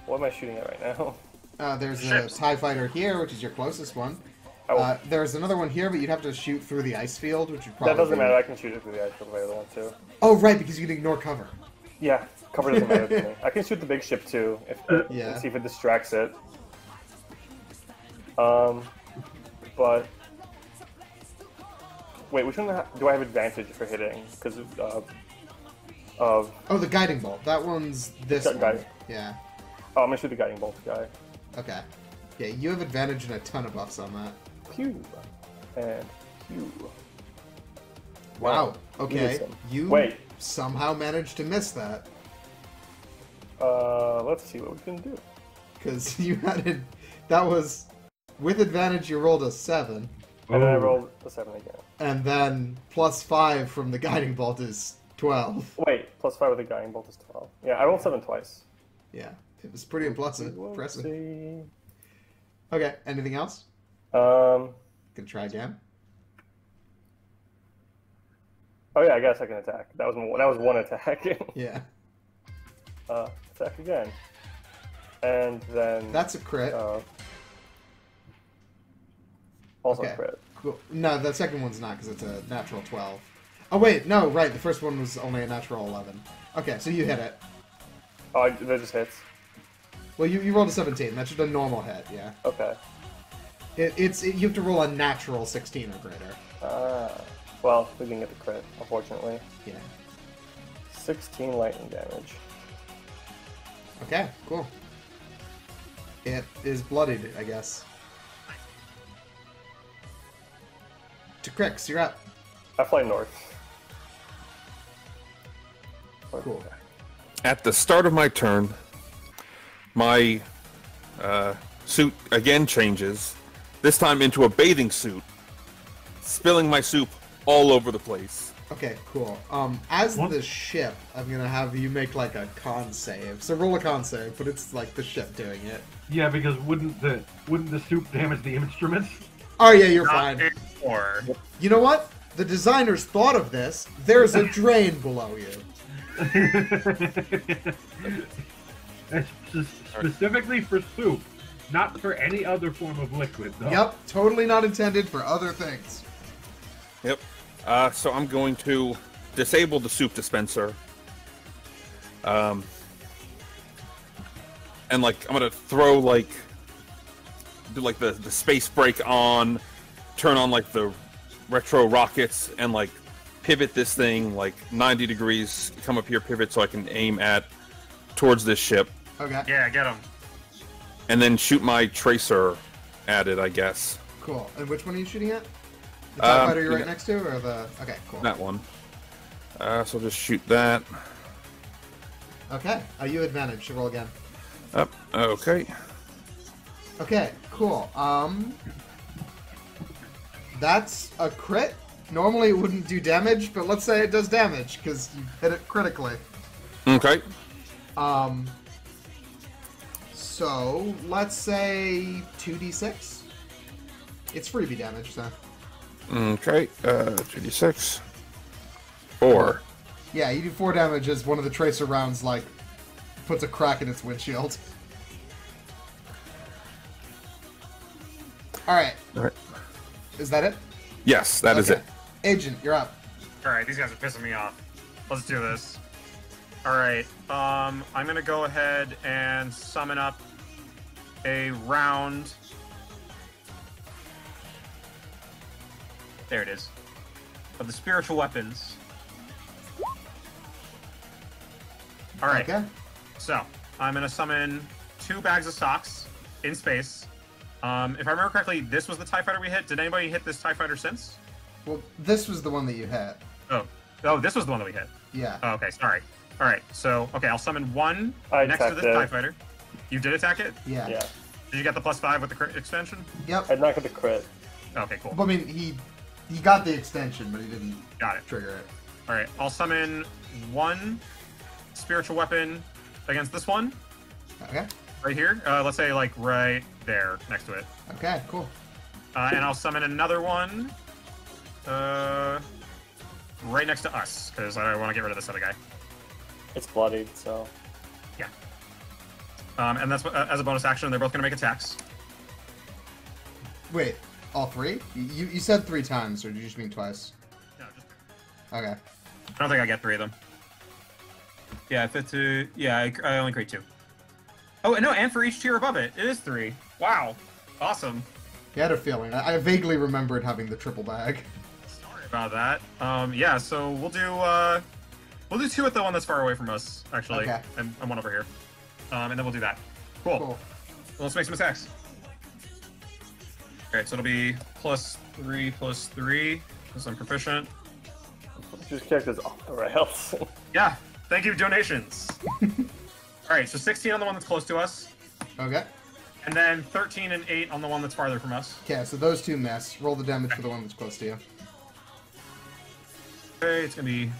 What am I shooting at right now? Uh, there's a Ships. Tie Fighter here, which is your closest one. Oh, Uh, there's another one here, but you'd have to shoot through the ice field, which would probably. that doesn't matter. I can shoot it through the ice field by the one too. Oh, right, because you can ignore cover. Yeah, cover doesn't matter to me. I can shoot the big ship too, if Yeah. and see if it distracts it. Um, but wait, which one do I have advantage for hitting? Because uh, of Oh, the guiding bolt. That one's this Gu- one. guiding. Yeah. oh, I'm gonna shoot the guiding bolt guy. Okay. Yeah, you have advantage and a ton of buffs on that. Pew and pew. Wow. Okay. You Wait. somehow managed to miss that Uh, let's see what we can do. because you had it. That was with advantage. You rolled a seven, And then I rolled a seven again. And then plus five from the guiding bolt is twelve. Wait, plus five with the guiding bolt is twelve. Yeah, I rolled seven twice. Yeah, it was pretty impressive. Impressive. see. Okay. Anything else? Um. Can try again. Oh yeah, I got a second attack. That was one- that was one attack. Yeah. uh, attack again, and then That's a crit. uh, also Okay. crit. Cool. No, the second one's not because it's a natural 12. Oh, wait, no, right. The first one was only a natural 11. Okay, so you hit it. Oh, I- that just hits. Well, you, you rolled a 17. That's just a normal hit, yeah. Okay. It, it's it, You have to roll a natural 16 or greater. Ah. Well, we didn't get the crit, unfortunately. Yeah. 16 lightning damage. Okay, cool. It is bloodied, I guess. Decrix, you're up. I fly north. Cool. At the start of my turn, my uh, suit again changes, this time into a bathing suit, spilling my soup all over the place. Okay, cool. Um, as What? the ship, I'm gonna have you make like a con save. So roll a con save, but it's like the ship doing it. Yeah, because wouldn't the wouldn't the soup damage the instruments? Oh yeah, you're Not fine. Anymore. You know what? The designers thought of this. There's a drain below you. That's specifically for soup, not for any other form of liquid, though. Yep, totally not intended for other things. Yep. Uh, so I'm going to disable the soup dispenser. Um, and like I'm gonna throw like do like the the space break on, turn on like the retro rockets, and like pivot this thing like 90 degrees. Come up here, pivot so I can aim at towards this ship, Okay, Yeah, get him. and then shoot my tracer at it. I guess cool. And which one are you shooting at? The TIE Um, fighter you're right got- next to, or the? Okay, cool. that one. Uh, so just shoot that. Okay, uh, you advantage. So roll again. Up. Okay. Okay, cool. Um, that's a crit. Normally it wouldn't do damage, but let's say it does damage because you hit it critically. Okay. Um, so let's say two d six. It's freebie damage, so Okay, uh, 2d6. Four. yeah, you do four damage as one of the tracer rounds like puts a crack in its windshield. All right, Alright. Is that it? Yes, that is Okay. it. Agent, you're up. All right, these guys are pissing me off. Let's do this. All right, um, I'm gonna go ahead and summon up a round. There it is. Of the spiritual weapons. All right. Okay. So I'm gonna summon two bags of socks in space. Um, if I remember correctly, this was the Tie Fighter we hit. Did anybody hit this Tie Fighter since? Well, this was the one that you hit. Oh, oh, this was the one that we hit. Yeah. Oh, okay, sorry. All right, so okay, I'll summon one I next to this it. Tie Fighter. You did attack it. Yeah. Yeah. Did you get the plus five with the crit extension? Yep. I'd not get the crit. Okay, cool. I mean, he he got the extension, but he didn't Got it. trigger it. All right, I'll summon one spiritual weapon against this one Okay. Right here. Uh, let's say like right there next to it. Okay. Cool. Uh, and I'll summon another one uh, right next to us because I want to get rid of this other guy. It's bloodied, so. Yeah. Um, and that's uh, as a bonus action. They're both going to make attacks. Wait, all three? You you said three times, or did you just mean twice? No, just Okay. I don't think I get three of them. Yeah, if it's two, yeah, I, I only create two. Oh no, and for each tier above it, it is three. Wow, awesome. You had a feeling. I, I vaguely remembered having the triple bag. Sorry about that. Um, yeah, so we'll do uh, we'll do two at the one that's far away from us, actually, Okay. and, and one over here. Um, and then we'll do that. Cool. Cool. Well, let's make some attacks. Alright, so it'll be plus three, plus three, because I'm proficient. Just check this character's off the rails. Yeah, thank you, donations. Alright, so 16 on the one that's close to us. Okay. And then 13 and 8 on the one that's farther from us. Okay, so those two miss. Roll the damage for the one that's close to you. Okay, it's gonna be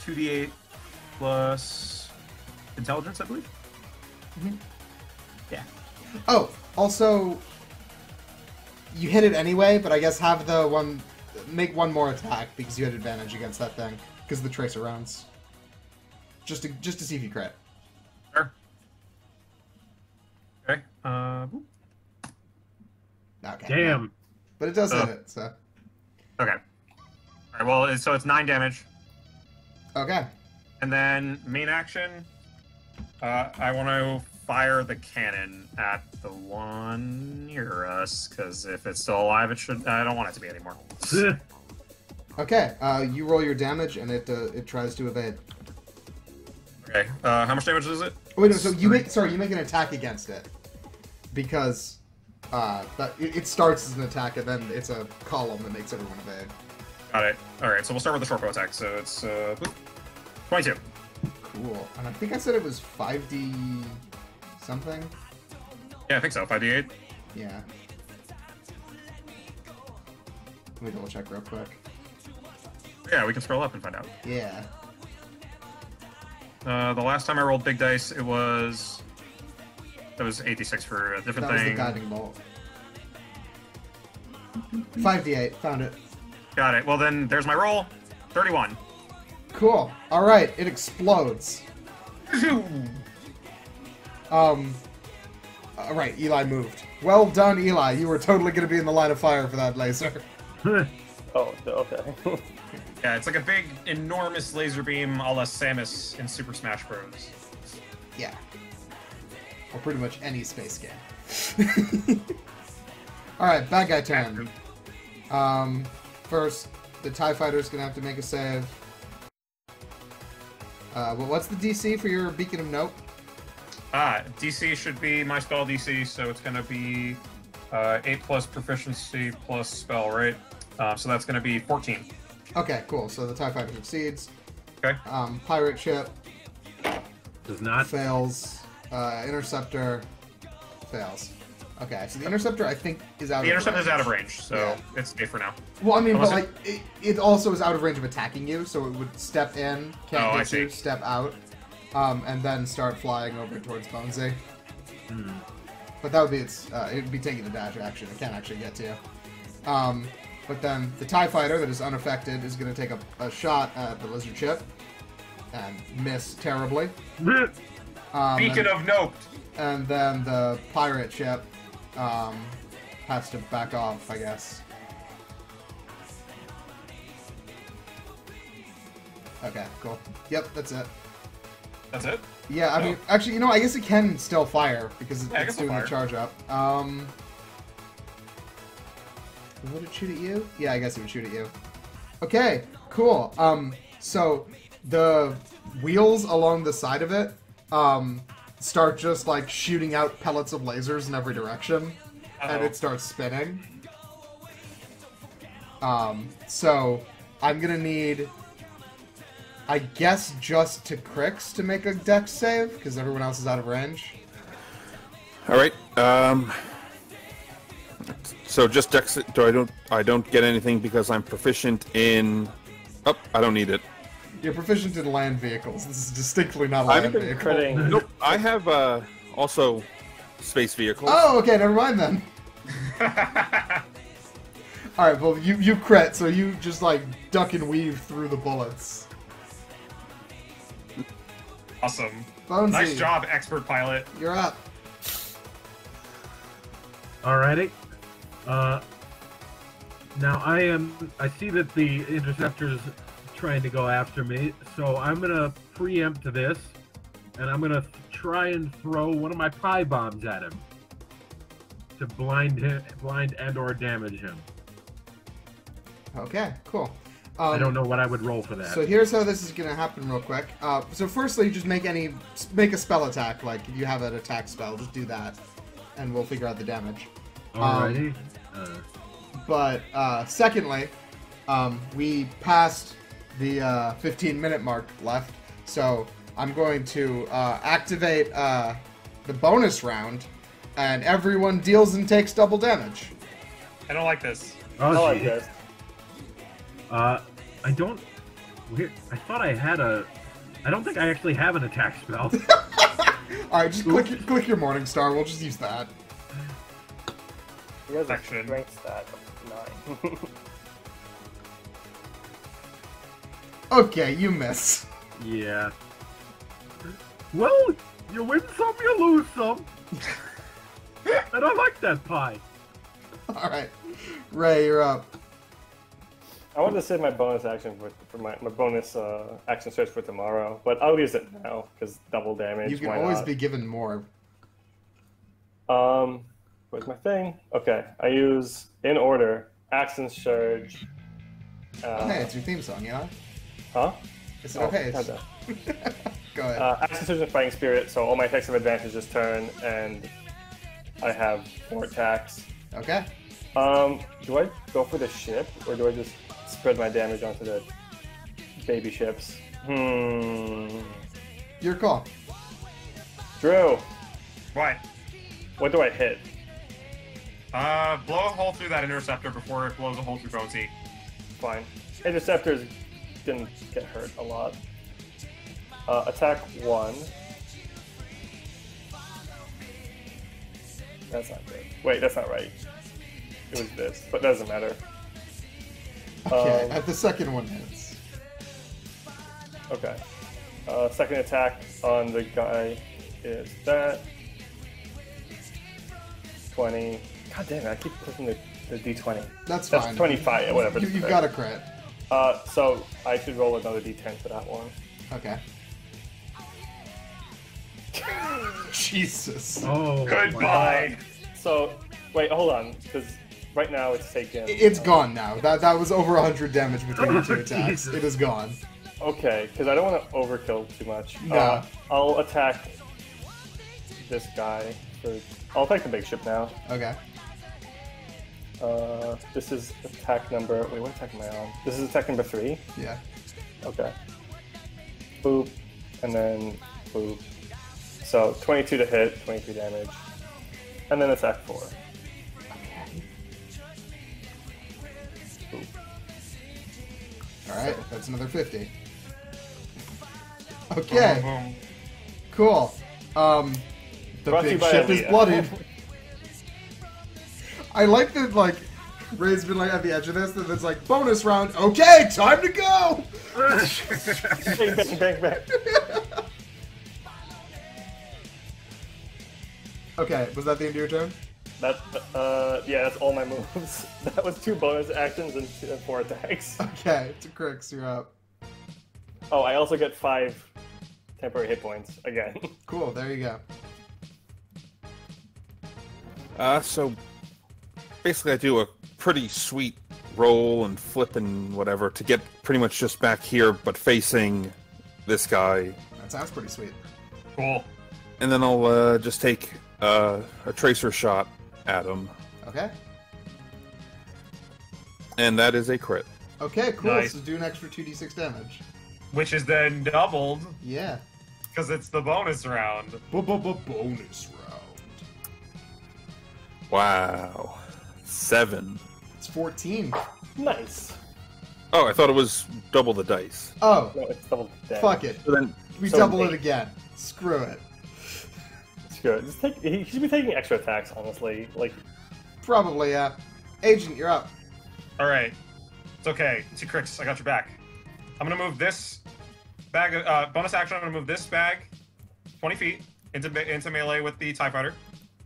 2d8 plus intelligence, I believe. Mm-hmm. Yeah. Oh, also, you hit it anyway, but I guess have the one make one more attack because you had advantage against that thing because of the tracer rounds. Just to just to see if you crit. Uh. Okay. Damn. But it does Uh. hit it. So okay. Alright, well, so it's 9 damage. okay. And then main action, uh, I want to fire the cannon at the one near us because if it's still alive, it should. I don't want it to be anymore. Okay. Uh, you roll your damage and it uh, it tries to evade. Okay. Uh, how much damage is it? Oh, wait, no. So you make sorry, you make an attack against it because uh, that, it, it starts as an attack and then it's a column that makes everyone evade. Got it. All right. So we'll start with the short bow attack. So it's uh, whoop. 22. Cool. And I think I said it was five D something. Yeah, I think so. 5d8. Yeah. Let me double check real quick. Yeah, we can scroll up and find out. Yeah. Uh, the last time I rolled big dice, it was that was 86 for a different That was the thing. guiding bolt. 5d8, found it. Got it. Well, then there's my roll. 31. Cool. Alright, it explodes. Um. Alright, Eli moved. Well done, Eli. You were totally going to be in the line of fire for that laser. Oh, okay. Yeah, it's like a big, enormous laser beam a la Samus in Super Smash Bros. Yeah. Or pretty much any space game. Alright, bad guy turn. Um, first, the TIE fighter's gonna have to make a save. Uh, but what's the DC for your Beacon of Note? Ah, DC should be my spell DC, so it's going to be uh, 8 plus proficiency plus spell, right? Uh, so that's going to be 14. Okay, cool. So the TIE fighter succeeds. Okay. Um, pirate ship Does not. fails. Uh, interceptor fails. Okay, so the interceptor I think is out. The of intercept is range. out of range, so Yeah. it's safe for now. Well, I mean, but Unless like it, it also is out of range of attacking you, so it would step in, can't Oh, I hit you, step out, um, and then start flying over towards Bonesy. Hmm. But that would be its. Uh, it would be taking the dash action. It can't actually get to you. Um, but then the Tie Fighter that is unaffected is going to take a, a shot at the lizard ship and miss terribly. Um, Beacon and, of Nope. and then the pirate ship um, has to back off, I guess. Okay, cool. Yep, that's it. That's it? Yeah, I Oh. mean, actually, you know, I guess it can still fire because Yeah, it's doing the fire. charge up. Um, would it shoot at you? Yeah, I guess it would shoot at you. Okay, cool. Um, so the wheels along the side of it um, start just like shooting out pellets of lasers in every direction, and Uh-oh. it starts spinning. Um, so I'm gonna need, I guess, just Decrix to make a dex save because everyone else is out of range. All right. Um. So just dex. Do I don't I don't get anything because I'm proficient in. Oh, I don't need it. You're proficient in land vehicles. This is distinctly not a I've land been vehicle. critting. Nope. I have uh also space vehicles. Oh, okay, never mind then. All right, well, you you crit, so you just like duck and weave through the bullets. awesome. Bonesy, Nice job, expert pilot. You're up. Alrighty. Uh, now I am. I see that the interceptor's trying to go after me, so I'm gonna preempt this, and I'm gonna try and throw one of my pie bombs at him to blind him, blind and or damage him. Okay, cool. Um, I don't know what I would roll for that. So here's how this is gonna happen real quick. Uh, so firstly, just make any make a spell attack. Like if you have an attack spell, just do that, and we'll figure out the damage. Alrighty. uh, But uh, secondly, um, we passed the uh, 15 minute mark left, so I'm going to uh, activate uh, the bonus round, and everyone deals and takes double damage. I don't like this. oh, I like gee. this. Uh, I don't. Weird. I thought I had a. I don't think I actually have an attack spell. All right, just click your, click your Morning Star. We'll just use that. He has a Section. strength stat of nine. Okay, you miss. yeah. Well, you win some, you lose some. and I like that pie. All right, Ray, you're up. I wanted to save my bonus action for, for my, my bonus uh, action surge for tomorrow, but I'll use it now because double damage. You can why always not? be given more. Um, where's my thing? Okay, I use in order action surge. Uh, hey, it's your theme song, you know? Huh? It's Oh, okay. had It's... that. Go ahead. Uh, action surge and fighting spirit, so all my attacks have advantage this turn, and I have four attacks. okay. Um, do I go for the ship, or do I just spread my damage onto the baby ships? Hmm. Your call. Drew, What? what do I hit? Uh, blow a hole through that interceptor before it blows a hole through Bonesy. Fine. Interceptors didn't get hurt a lot. Uh, attack one. That's not good. Wait, that's not right. It was this, but doesn't matter. Okay, Um, at the second one hits. Okay. Uh, second attack on the guy is that. 20. God damn it, I keep clicking the, the d20. That's That's fine. 25, whatever. You, you've got a crit. Uh, so I should roll another d10 for that one. Okay. Jesus. Oh. Goodbye. So, wait, hold on, because right now it's taken. It's gone now. That that was over 100 damage between the two attacks. Jesus. It is gone. Okay, because I don't want to overkill too much. No. Uh, I'll attack this guy. For, I'll attack the big ship now. Okay. Uh, this is attack number. Wait, what attack am I on? This is attack number three. Yeah. Okay. Boop, and then boop. So 22 to hit, 23 damage, and then attack four. Okay. Boop. All right. That's another 50. Okay. boom. Cool. Um, the Brought big by ship is Aaliyah. bloodied. I like that. Like, Ray's been like at the edge of this, and it's like bonus round. Okay, time to go. bang, bang, bang, bang. Okay, was that the end of your turn? That, uh, yeah, that's all my moves. That was two bonus actions and, two, and four attacks. Okay, Decrix, you're up. Oh, I also get five temporary hit points again. Cool. There you go. Uh, so basically, I do a pretty sweet roll and flip and whatever to get pretty much just back here, but facing this guy, That sounds pretty sweet. Cool. and then I'll uh, just take uh, a tracer shot at him, Okay. and that is a crit. Okay, cool. Nice. So do an extra 2d6 damage. Which is then doubled Yeah. because it's the bonus round. Bonus round. Wow, seven. It's 14. nice. Oh, I thought it was double the dice. Oh, No, it's double damage. fuck it. So then, We So double eight. it again. Screw it. It's good. Just take, he should be taking extra attacks, honestly. Like, Probably, yeah. Agent, you're up. All right. It's okay. See, cricks. I got your back. I'm gonna move this bag. Uh, bonus action. I'm gonna move this bag 20 feet into me- into melee with the Tie Fighter.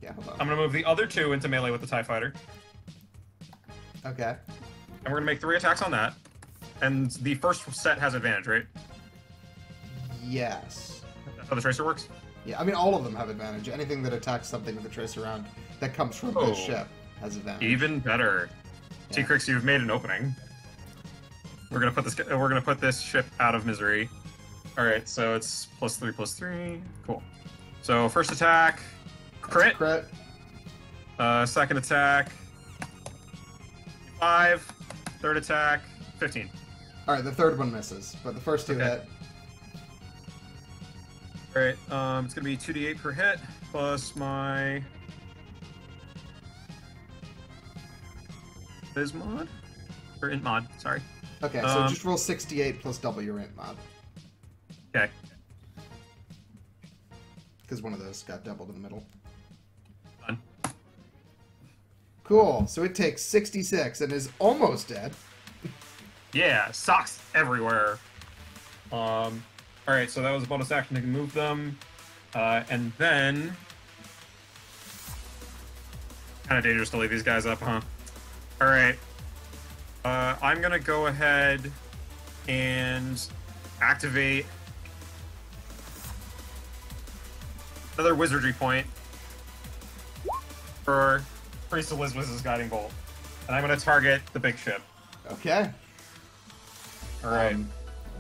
Yeah, hold I'm gonna move the other two into melee with the Tie Fighter, Okay. and we're gonna make three attacks on that. And the first set has advantage, right? Yes. That's how the tracer works. Yeah, I mean, all of them have advantage. Anything that attacks something with a tracer around that comes from this Oh. ship has advantage. Even better. T-Crix, you've made an opening. We're gonna put this. We're gonna put this ship out of misery. All right, so it's plus three, plus three. Cool. So first attack, crit. crit. Uh, second attack, five. Third attack, fifteen. All right, the third one misses, but the first two Okay. hit. All right, um, it's gonna be two d eight per hit plus my Bismod or int mod. Sorry. Okay, so Um, just roll 68 plus double your int mod. Okay. Because one of those got doubled in the middle. Cool. So it takes 66 and is almost dead. Yeah, socks everywhere. Um, all right, so that was a bonus action to move them, uh, and then kind of dangerous to leave these guys up, huh? All right, uh, I'm gonna go ahead and activate another wizardry point for Priest of Guiding Bolt, and I'm gonna target the big ship. Okay. All right. Um,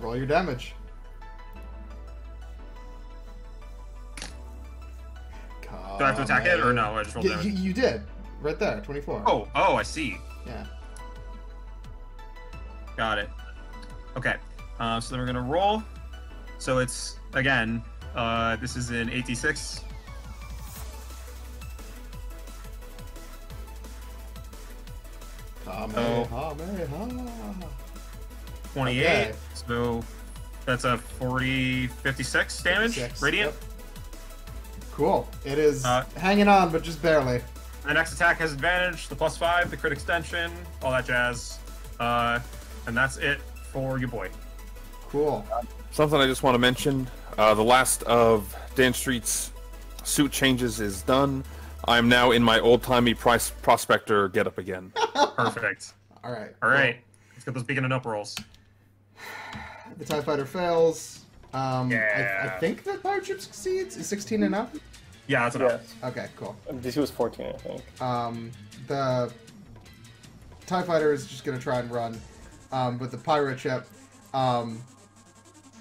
roll your damage. Do I have to attack it or no? I just rolled Yeah, damage. you, you did. Right there, 24. Oh, oh, I see. Yeah. Got it. Okay. Uh, so then we're gonna roll. So it's again. Uh, this is an 86. Kamehameha. 28. Okay. So that's a 40, 56 damage. 56, Radiant. yep. Cool. It is Uh, hanging on, but just barely. The next attack has advantage, the plus five, the crit extension, all that jazz. Uh, and that's it for your boy. Cool. Something I just want to mention: uh, the last of Dan Street's suit changes is done. I'm now in my old-timey price prospector getup again. Perfect. All right. All right. Let's get those beacon and up rolls. The TIE Fighter fails. Um, I, I think the pirate ship succeeds. Is 16 enough? Yeah, that's enough. Yes. Okay, cool. DC was 14, I think. Um, the TIE Fighter is just going to try and run. Um, but the pirate ship, um,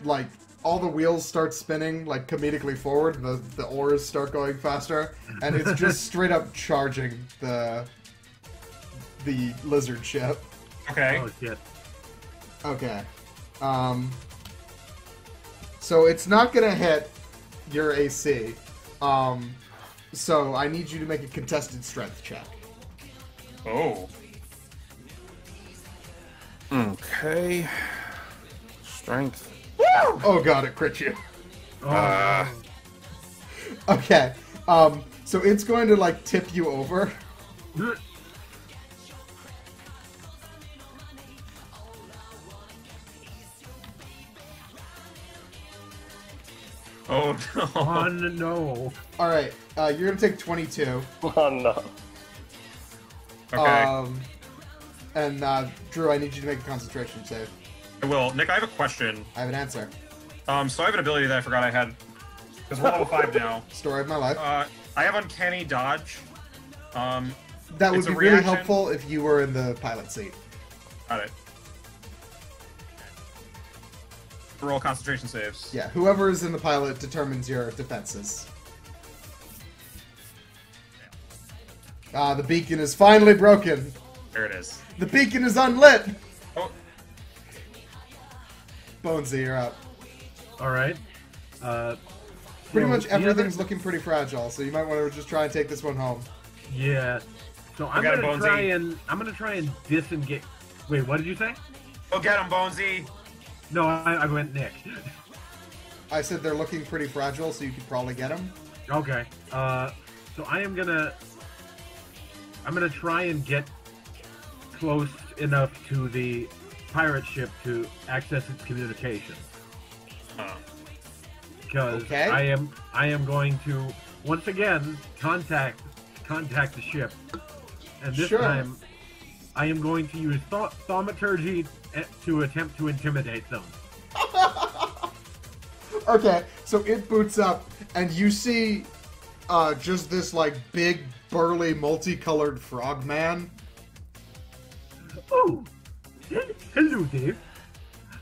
like, all the wheels start spinning, like, comedically forward. The, the oars start going faster. And it's just straight up charging the the lizard ship. Okay. Oh shit. Okay. Um. So it's not gonna hit your AC. Um. So I need you to make a contested strength check. Oh. Okay. Strength. Oh god, it crit you. Oh, Ah. Okay. Um. So it's going to like tip you over. Oh no. Oh no. All right. Uh, you're gonna take 22. Oh no. Okay. Um. And uh, Drew, I need you to make a concentration save. I will. Nick, I have a question. I have an answer. Um, so I have an ability that I forgot I had. Because we're level five now. Story of my life. Uh, I have uncanny dodge. Um, that would be really helpful if you were in the pilot seat. got it. Roll concentration saves. Yeah, whoever is in the pilot determines your defenses. Ah, the beacon is finally broken. There it is. The beacon is unlit. Bonesy, you're up. All right. Uh, Pretty so much the other- everything's looking pretty fragile, so you might want to just try and take this one home. Yeah. So I'm gonna Bonesy. try and I'm gonna try and disengage. Wait, what did you say? go get him, Bonesy. No, I, I went Nick. I said they're looking pretty fragile, so you could probably get them. Okay. Uh, so I am gonna I'm gonna try and get close enough to the pirate ship to access its communications. Oh. because Okay. I am I am going to once again contact contact the ship, and this Sure. time I am going to use th- thaumaturgy eh, to attempt to intimidate them. Okay, so it boots up, and you see uh, just this like big, burly, multicolored frog man. Oh, hello Dave.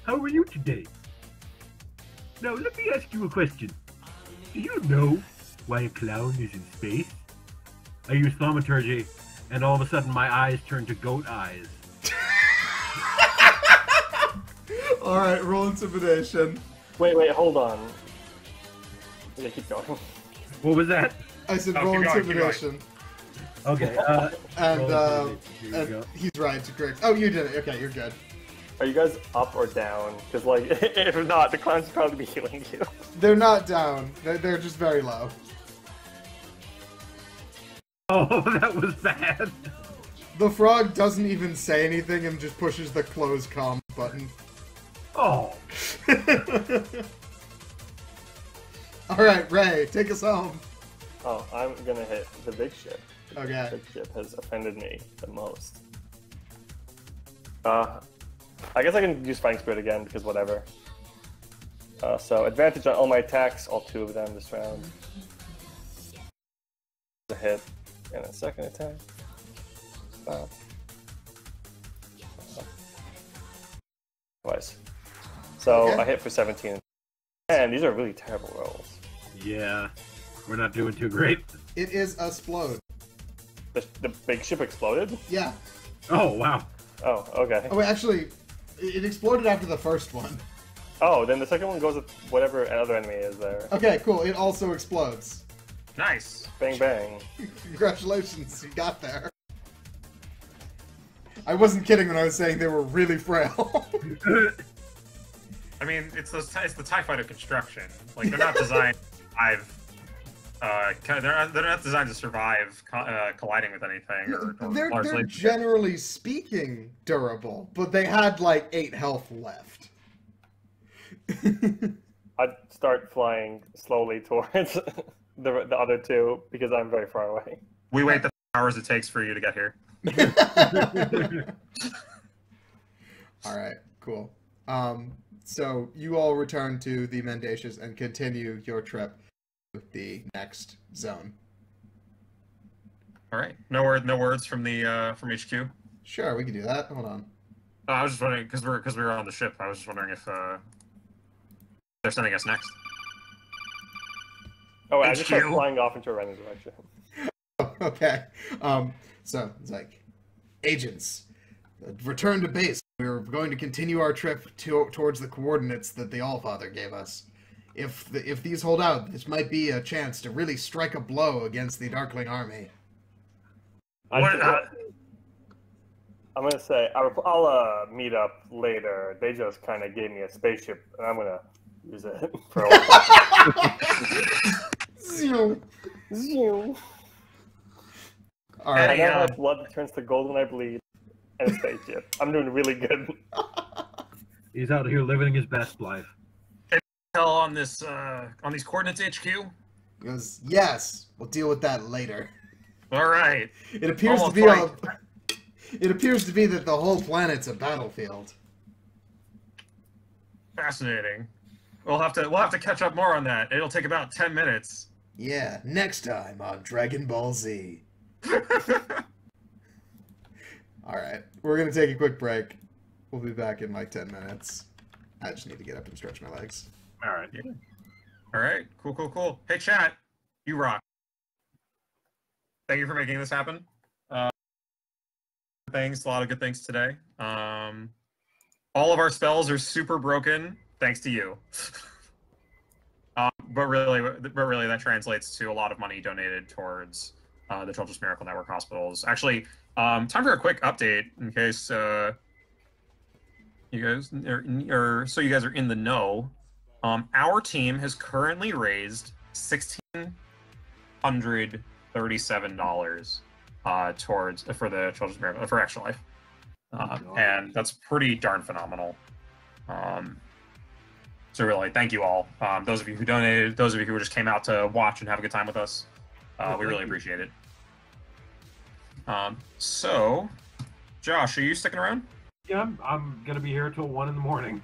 How are you today? Now let me ask you a question. Do you know why a clown is in space? I use thaumaturgy, and all of a sudden my eyes turn to goat eyes. All right, roll intimidation. Wait, wait, hold on. Yeah, keep going. What was that? I said Oh, roll keep going, intimidation, Okay. Uh, and uh, intimidation. Here you go. and he's right to correct. Oh, you did it. Okay, you're good. Are you guys up or down? Because, like, if not, the clown's probably be healing you. They're not down. They're, they're just very low. Oh, that was bad. The frog doesn't even say anything and just pushes the close comm button. Oh, All right, Ray, take us home. Oh, I'm gonna hit the big ship. Okay. The big ship has offended me the most. Uh, I guess I can use Fighting Spirit again, because whatever. Uh, so, advantage on all my attacks, all two of them this round. A hit, and a second attack. Uh, twice. So, Okay. I hit for 17. Man, these are really terrible rolls. yeah. We're not doing too great. It is a splode. The, the big ship exploded? Yeah. Oh, wow. Oh, okay. Oh wait, actually, it it exploded after the first one. Oh, then the second one goes with whatever other enemy is there. Okay, cool. It also explodes. Nice. Bang bang. Congratulations, you got there. I wasn't kidding when I was saying they were really frail. I mean, it's the it's the Tie Fighter construction. Like they're not designed to survive. Uh, they're not, they're not designed to survive co- uh, colliding with anything. Or, or they're, large they're generally speaking durable, but they had like eight health left. I'd start flying slowly towards the the other two because I'm very far away. We wait the hours it takes for you to get here. all right, cool. Um, so you all return to the Mendacious and continue your trip to the next zone. All right. No word. No words from the uh, from HQ. Sure, we can do that. Hold on. Uh, I was just wondering because we're because we were on the ship. I was just wondering if uh, they're sending us next. Oh, wait, I just start HQ. flying off into a random direction. okay. Um, so it's like, agents, return to base. We're going to continue our trip to, towards the coordinates that the Allfather gave us. If the, if these hold out, this might be a chance to really strike a blow against the Darkling army. I, What, uh, I'm gonna say I'll, I'll uh, meet up later. They just kind of gave me a spaceship, and I'm gonna use it for a while. Zoom. Zoom. All I right. Hey, uh, have blood that turns to gold when I bleed, and a spaceship. I'm doing really good. He's out here living his best life. Tell on this uh, on these coordinates HQ. He goes, yes, we'll deal with that later. All right. It appears to Almost be a, It appears to be that the whole planet's a battlefield. Fascinating. We'll have to we'll have to catch up more on that. It'll take about ten minutes. Yeah, next time on Dragon Ball Z. All right, we're gonna take a quick break. We'll be back in like ten minutes. I just need to get up and stretch my legs. All right. All right. Cool. Cool. Cool. Hey, chat. You rock. Thank you for making this happen. Uh, things. A lot of good things today. Um, all of our spells are super broken thanks to you. um, but really, but really, that translates to a lot of money donated towards uh, the Children's Miracle Network hospitals. Actually, um, time for a quick update in case uh, you guys, or, or so you guys are in the know. Um, our team has currently raised sixteen hundred thirty-seven dollars uh, towards for the Children's Miracle for Extra Life, uh, God. and that's pretty darn phenomenal. Um, so really, thank you all. Um, those of you who donated, those of you who just came out to watch and have a good time with us, uh, Oh, we really you. appreciate it. Um, so, Josh, are you sticking around? Yeah, I'm, I'm gonna be here till one in the morning.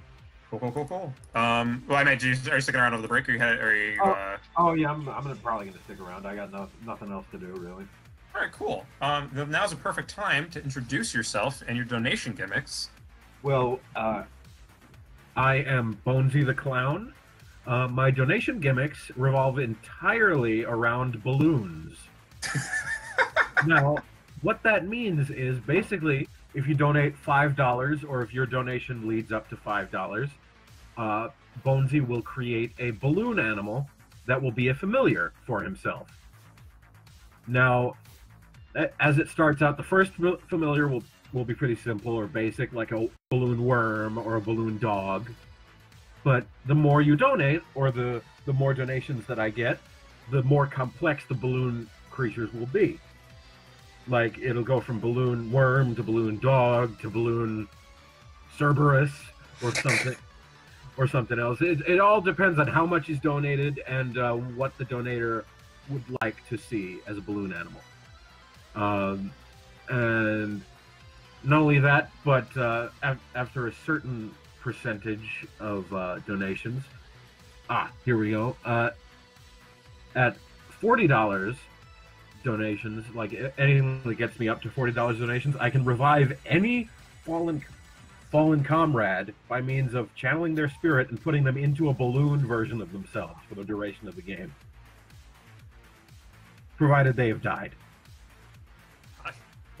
Cool, cool, cool, cool. Um, well, I meant, are you sticking around over the break, or you had, or you, Oh. uh, Oh yeah, I'm, I'm gonna probably gonna stick around. I got no, nothing else to do really. all right, cool. Um, now's a perfect time to introduce yourself and your donation gimmicks. Well, uh, I am Bonesy the Clown. Uh, my donation gimmicks revolve entirely around balloons. now, what that means is basically if you donate $5 or if your donation leads up to $5, uh, Bonesy will create a balloon animal that will be a familiar for himself. Now, as it starts out, the first familiar will will be pretty simple or basic, like a balloon worm or a balloon dog. But the more you donate, or the the more donations that I get, the more complex the balloon creatures will be. Like it'll go from balloon worm to balloon dog to balloon Cerberus or something or something else. It, it all depends on how much is donated and uh, what the donator would like to see as a balloon animal. Um, and not only that, but uh, af- after a certain percentage of uh, donations, ah, here we go. Uh, at forty dollars donations, like anything that gets me up to forty dollars donations, I can revive any fallen fallen comrade by means of channeling their spirit and putting them into a balloon version of themselves for the duration of the game, provided they have died.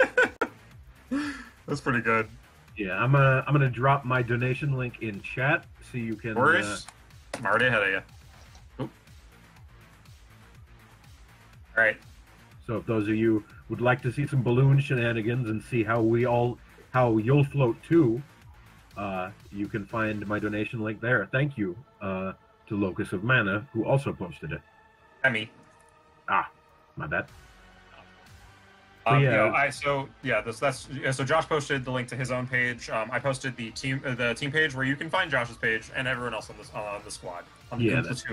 That's pretty good. Yeah, I'm gonna I'm gonna drop my donation link in chat so you can. Uh, I'm already ahead of you. All right. So if those of you would like to see some balloon shenanigans and see how we all how you'll float too, uh, you can find my donation link there. Thank you uh, to Locus of Mana, who also posted it. Emmy. Ah, my bad. Um, yeah. I so yeah. This that's yeah, so. Josh posted the link to his own page. Um, I posted the team uh, the team page where you can find Josh's page and everyone else on this on the squad on the Yeah, in that's-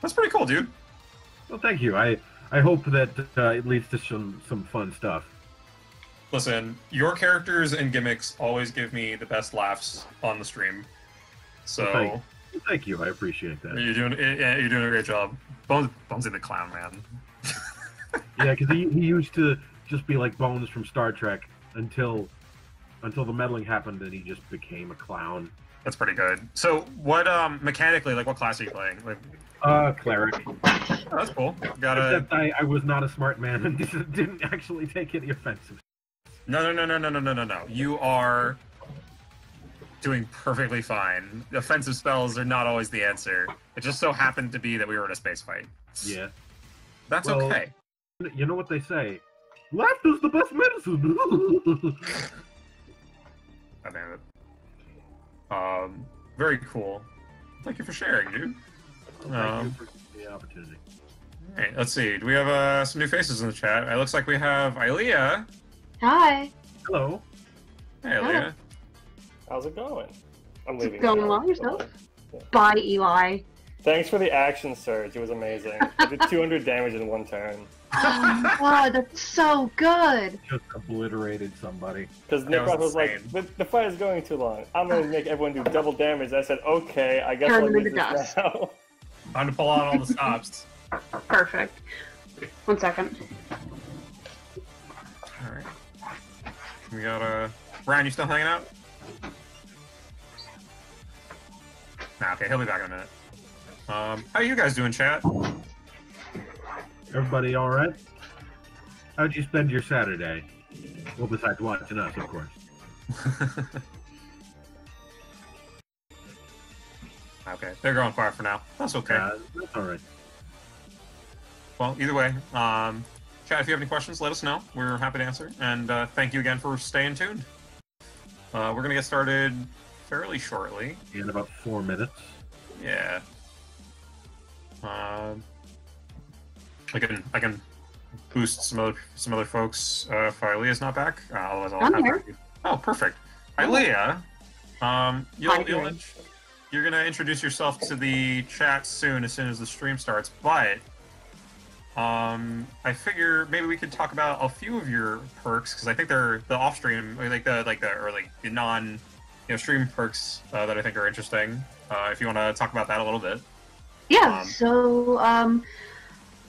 That's pretty cool, dude. Well, thank you. I I hope that uh, it leads to some some fun stuff. Listen, your characters and gimmicks always give me the best laughs on the stream. So Well, thank- Thank you. I appreciate that. you're doing yeah, you're doing a great job. Bones, Bonesy the clown, man. Yeah, because he, he used to just be like Bones from Star Trek until until the meddling happened, and he just became a clown. That's pretty good. So what um mechanically like what class are you playing? Like Uh, cleric. oh, that's cool. Got a Except I, I was not a smart man and didn't actually take any offensive. No, no, no, no, no, no, no, no, no. You are doing perfectly fine. Offensive spells are not always the answer. It just so happened to be that we were in a space fight. Yeah. That's Well- okay. You know what they say? Laughter's the best medicine. I damn it. Um, very cool. Thank you for sharing, dude. Thank Um, you for the opportunity. All right, let's see. Do we have uh, some new faces in the chat? It looks like we have Ilea. Hi. Hello. Hey, Ilea. How's it going? I'm It's leaving. going now. well yourself. Bye, Eli. Thanks for the action surge. It was amazing. I did 200 damage in one turn. Oh my god, that's so good. Just obliterated somebody. Because That Nick was was like, the, the fight is going too long. I'm going to make everyone do double damage. I said, okay, I guess Turn I'll them use into this dust. now. Time to pull out all the stops. Perfect. One second. All right. We got uh, Brian. You still hanging out? Nah, okay, he'll be back in a minute. Um, how you guys doing, chat? Everybody all right? How'd you spend your Saturday? Well, besides watching us, of course. okay, they're going quiet for now. That's okay. Uh, that's all right. Well, either way, um, chat. If you have any questions, let us know. We're happy to answer. And uh, thank you again for staying tuned. Uh, we're gonna get started fairly shortly. In about four minutes. Yeah. Um, I can I can boost some other some other folks uh, if Ilea's not back. Uh, otherwise, I'll I'm have here. to- Oh, perfect. Ilea, um, you'll, Hi, you'll Dylan. You're gonna introduce yourself to the chat soon, as soon as the stream starts. But um, I figure maybe we could talk about a few of your perks because I think they're the off stream, or like the like the or like the non you know stream perks uh, that I think are interesting. Uh, if you want to talk about that a little bit. Yeah, Um, so um,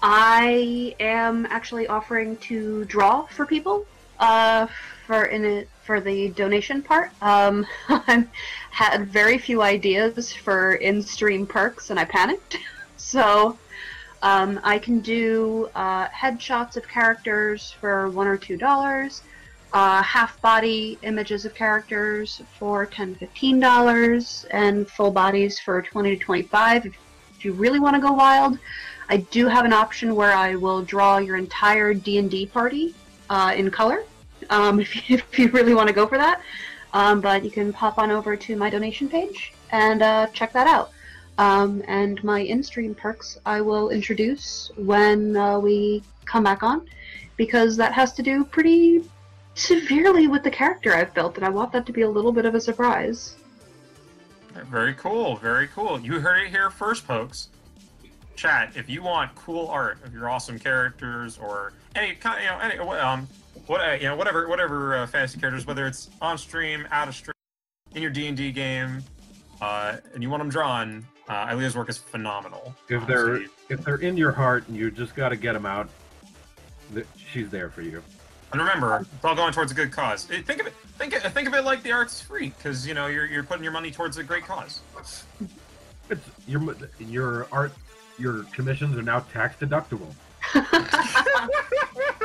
I am actually offering to draw for people uh, for in it for the donation part. Um, I had very few ideas for in-stream perks, and I panicked. so um, I can do uh, headshots of characters for one or two dollars. Uh, half body images of characters for 10 $15 and full bodies for 20 to 25 if if you really want to go wild, I do have an option where I will draw your entire D and D party uh, in color. Um, if, you, if you really want to go for that, um, but you can pop on over to my donation page and uh, check that out. Um, and my in-stream perks I will introduce when uh, we come back on, because that has to do pretty severely with the character I've built, and I want that to be a little bit of a surprise. Very cool, very cool. You heard it here first, folks. Chat, if you want cool art of your awesome characters or any kind, you know, any um, what uh, you know, whatever, whatever uh, fantasy characters, whether it's on stream, out of stream, in your D and D game, uh, and you want them drawn, uh, Ilea's work is phenomenal. If they're so you- if they're in your heart and you just got to get them out, th- she's there for you. and remember, it's all going towards a good cause. Eh, Think of it, think it, think of it like the art's free because you know you're you're putting your money towards a great cause. It's your your art, your commissions are now tax deductible.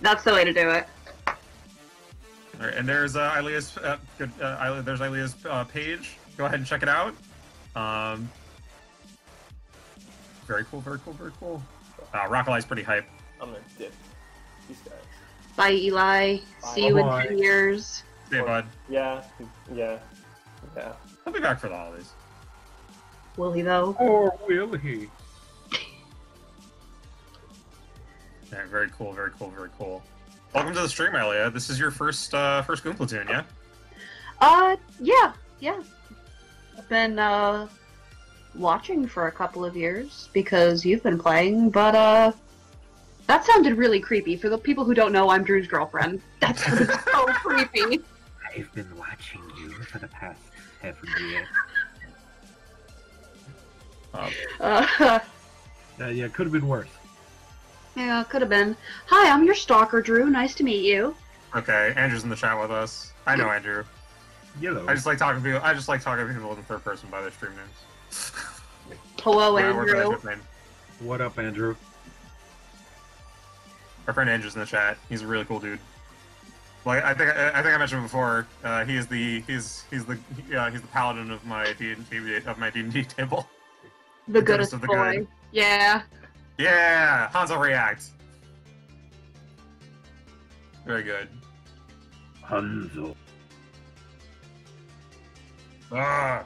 That's the way to do it. All right, and there's uh, Ilea's uh, good. Uh, Ilea, there's Ilea's uh, page. Go ahead and check it out. Um, very cool, very cool, very cool. Uh, Rockali's pretty hype. I'm going to dip these guys. Bye, Eli. See you in Bye-bye. 10 years. Hey, bud. Yeah, yeah, yeah. I'll be back for the holidays. Will he, though? Or will he? Yeah, very cool, very cool, very cool. Welcome to the stream, Elia. This is your first uh, first Goon Platoon, yeah? Uh, yeah, yeah. I've been, uh, watching for a couple of years because you've been playing, but, uh, that sounded really creepy. For the people who don't know, I'm Drew's girlfriend. That sounded so creepy. I've been watching you for the past seven years. Um, Uh, Uh, yeah, could have been worse. Yeah, could have been. Hi, I'm your stalker, Drew. Nice to meet you. okay, Andrew's in the chat with us. I know Andrew. Yellow. I just like talking to people. I just like talking to people in third person by their stream names. Hello, We're- we're gonna Andrew. What up, Andrew? Our friend Andrew's in the chat. He's a really cool dude. Like I think I, I think I mentioned before. Uh, he is the he's he's the yeah he's the paladin of my D of my D and D table. The The goodest goodest of the boy. good. Yeah. Yeah, Hanzo react. Very good. Hanzo. Ah,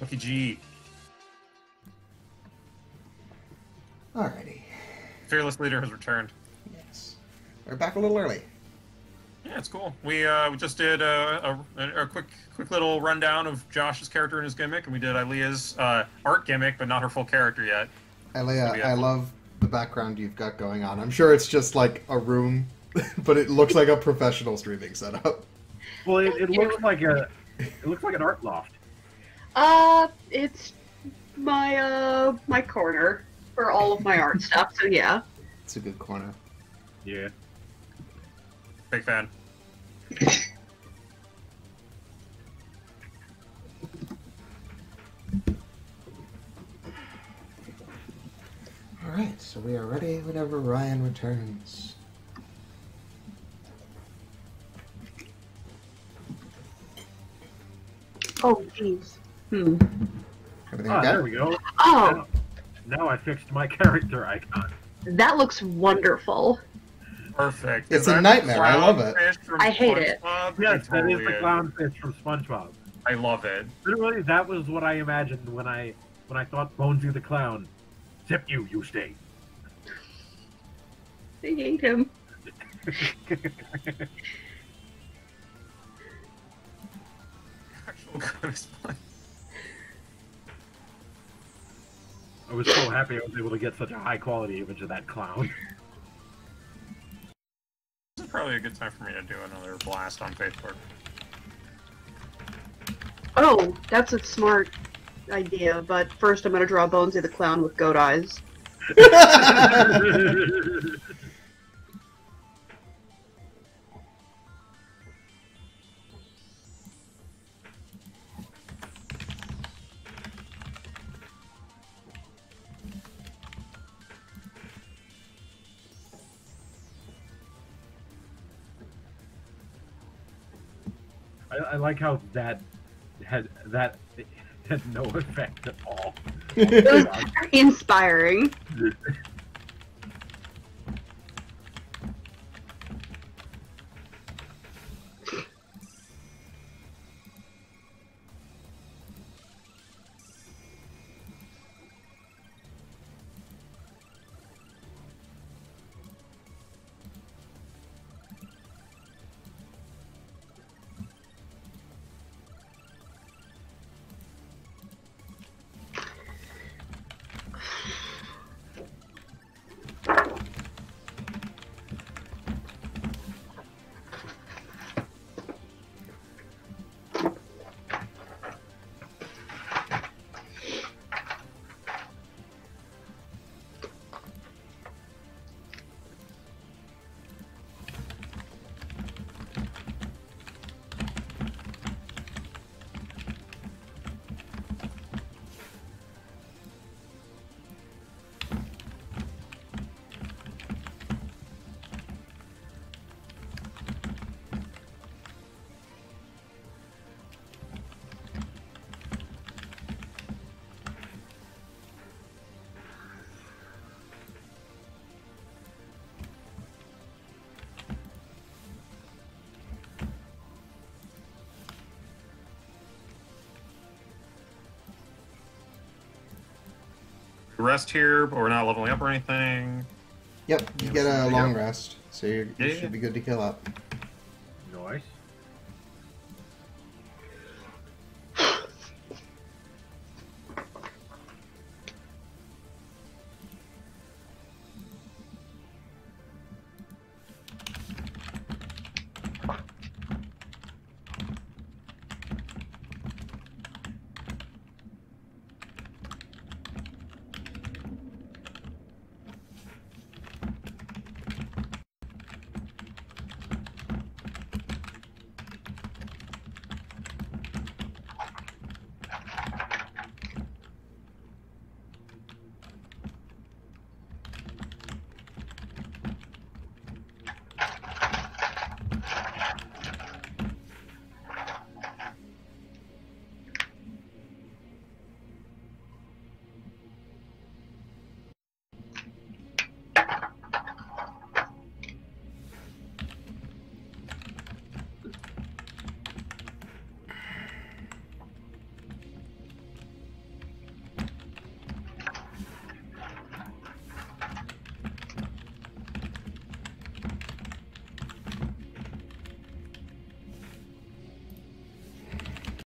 Lucky G. Alrighty. Fearless leader has returned. Yes. We're back a little early. Yeah, it's cool. We uh, we just did a, a, a quick quick little rundown of Josh's character and his gimmick, and we did Aaliyah's uh, art gimmick, but not her full character yet. Elia, I- I love the background you've got going on. I'm sure it's just like a room, but it looks like a professional streaming setup. Well, it, it looks like a it looks like an art loft. Uh, it's my, uh, my corner for all of my art stuff, so yeah. It's a good corner. Yeah. Big fan. Alright, so we are ready whenever Ryan returns. Oh, jeez. Hmm. Everything Ah, okay? there we go. Oh, Now I fixed my character icon. that looks wonderful. Perfect. It's Is a nightmare, I love it. I hate it. SpongeBob? Yes, It that is totally the clownfish from SpongeBob. I love it. Literally, that was what I imagined when I when I thought Bonesy the clown. Zip you, you stay. I hate him. Actual Christmas. I was so happy I was able to get such a high quality image of that clown. This is probably a good time for me to do another blast on Facebook. Oh, that's a smart idea, but first I'm gonna draw Bonesy the Clown with goat eyes. I, I like how that had that had no effect at all. It was very inspiring. rest here, but we're not leveling up or anything. Yep, you Yeah, get a long rest, so Yeah, you yeah. should be good to kill up.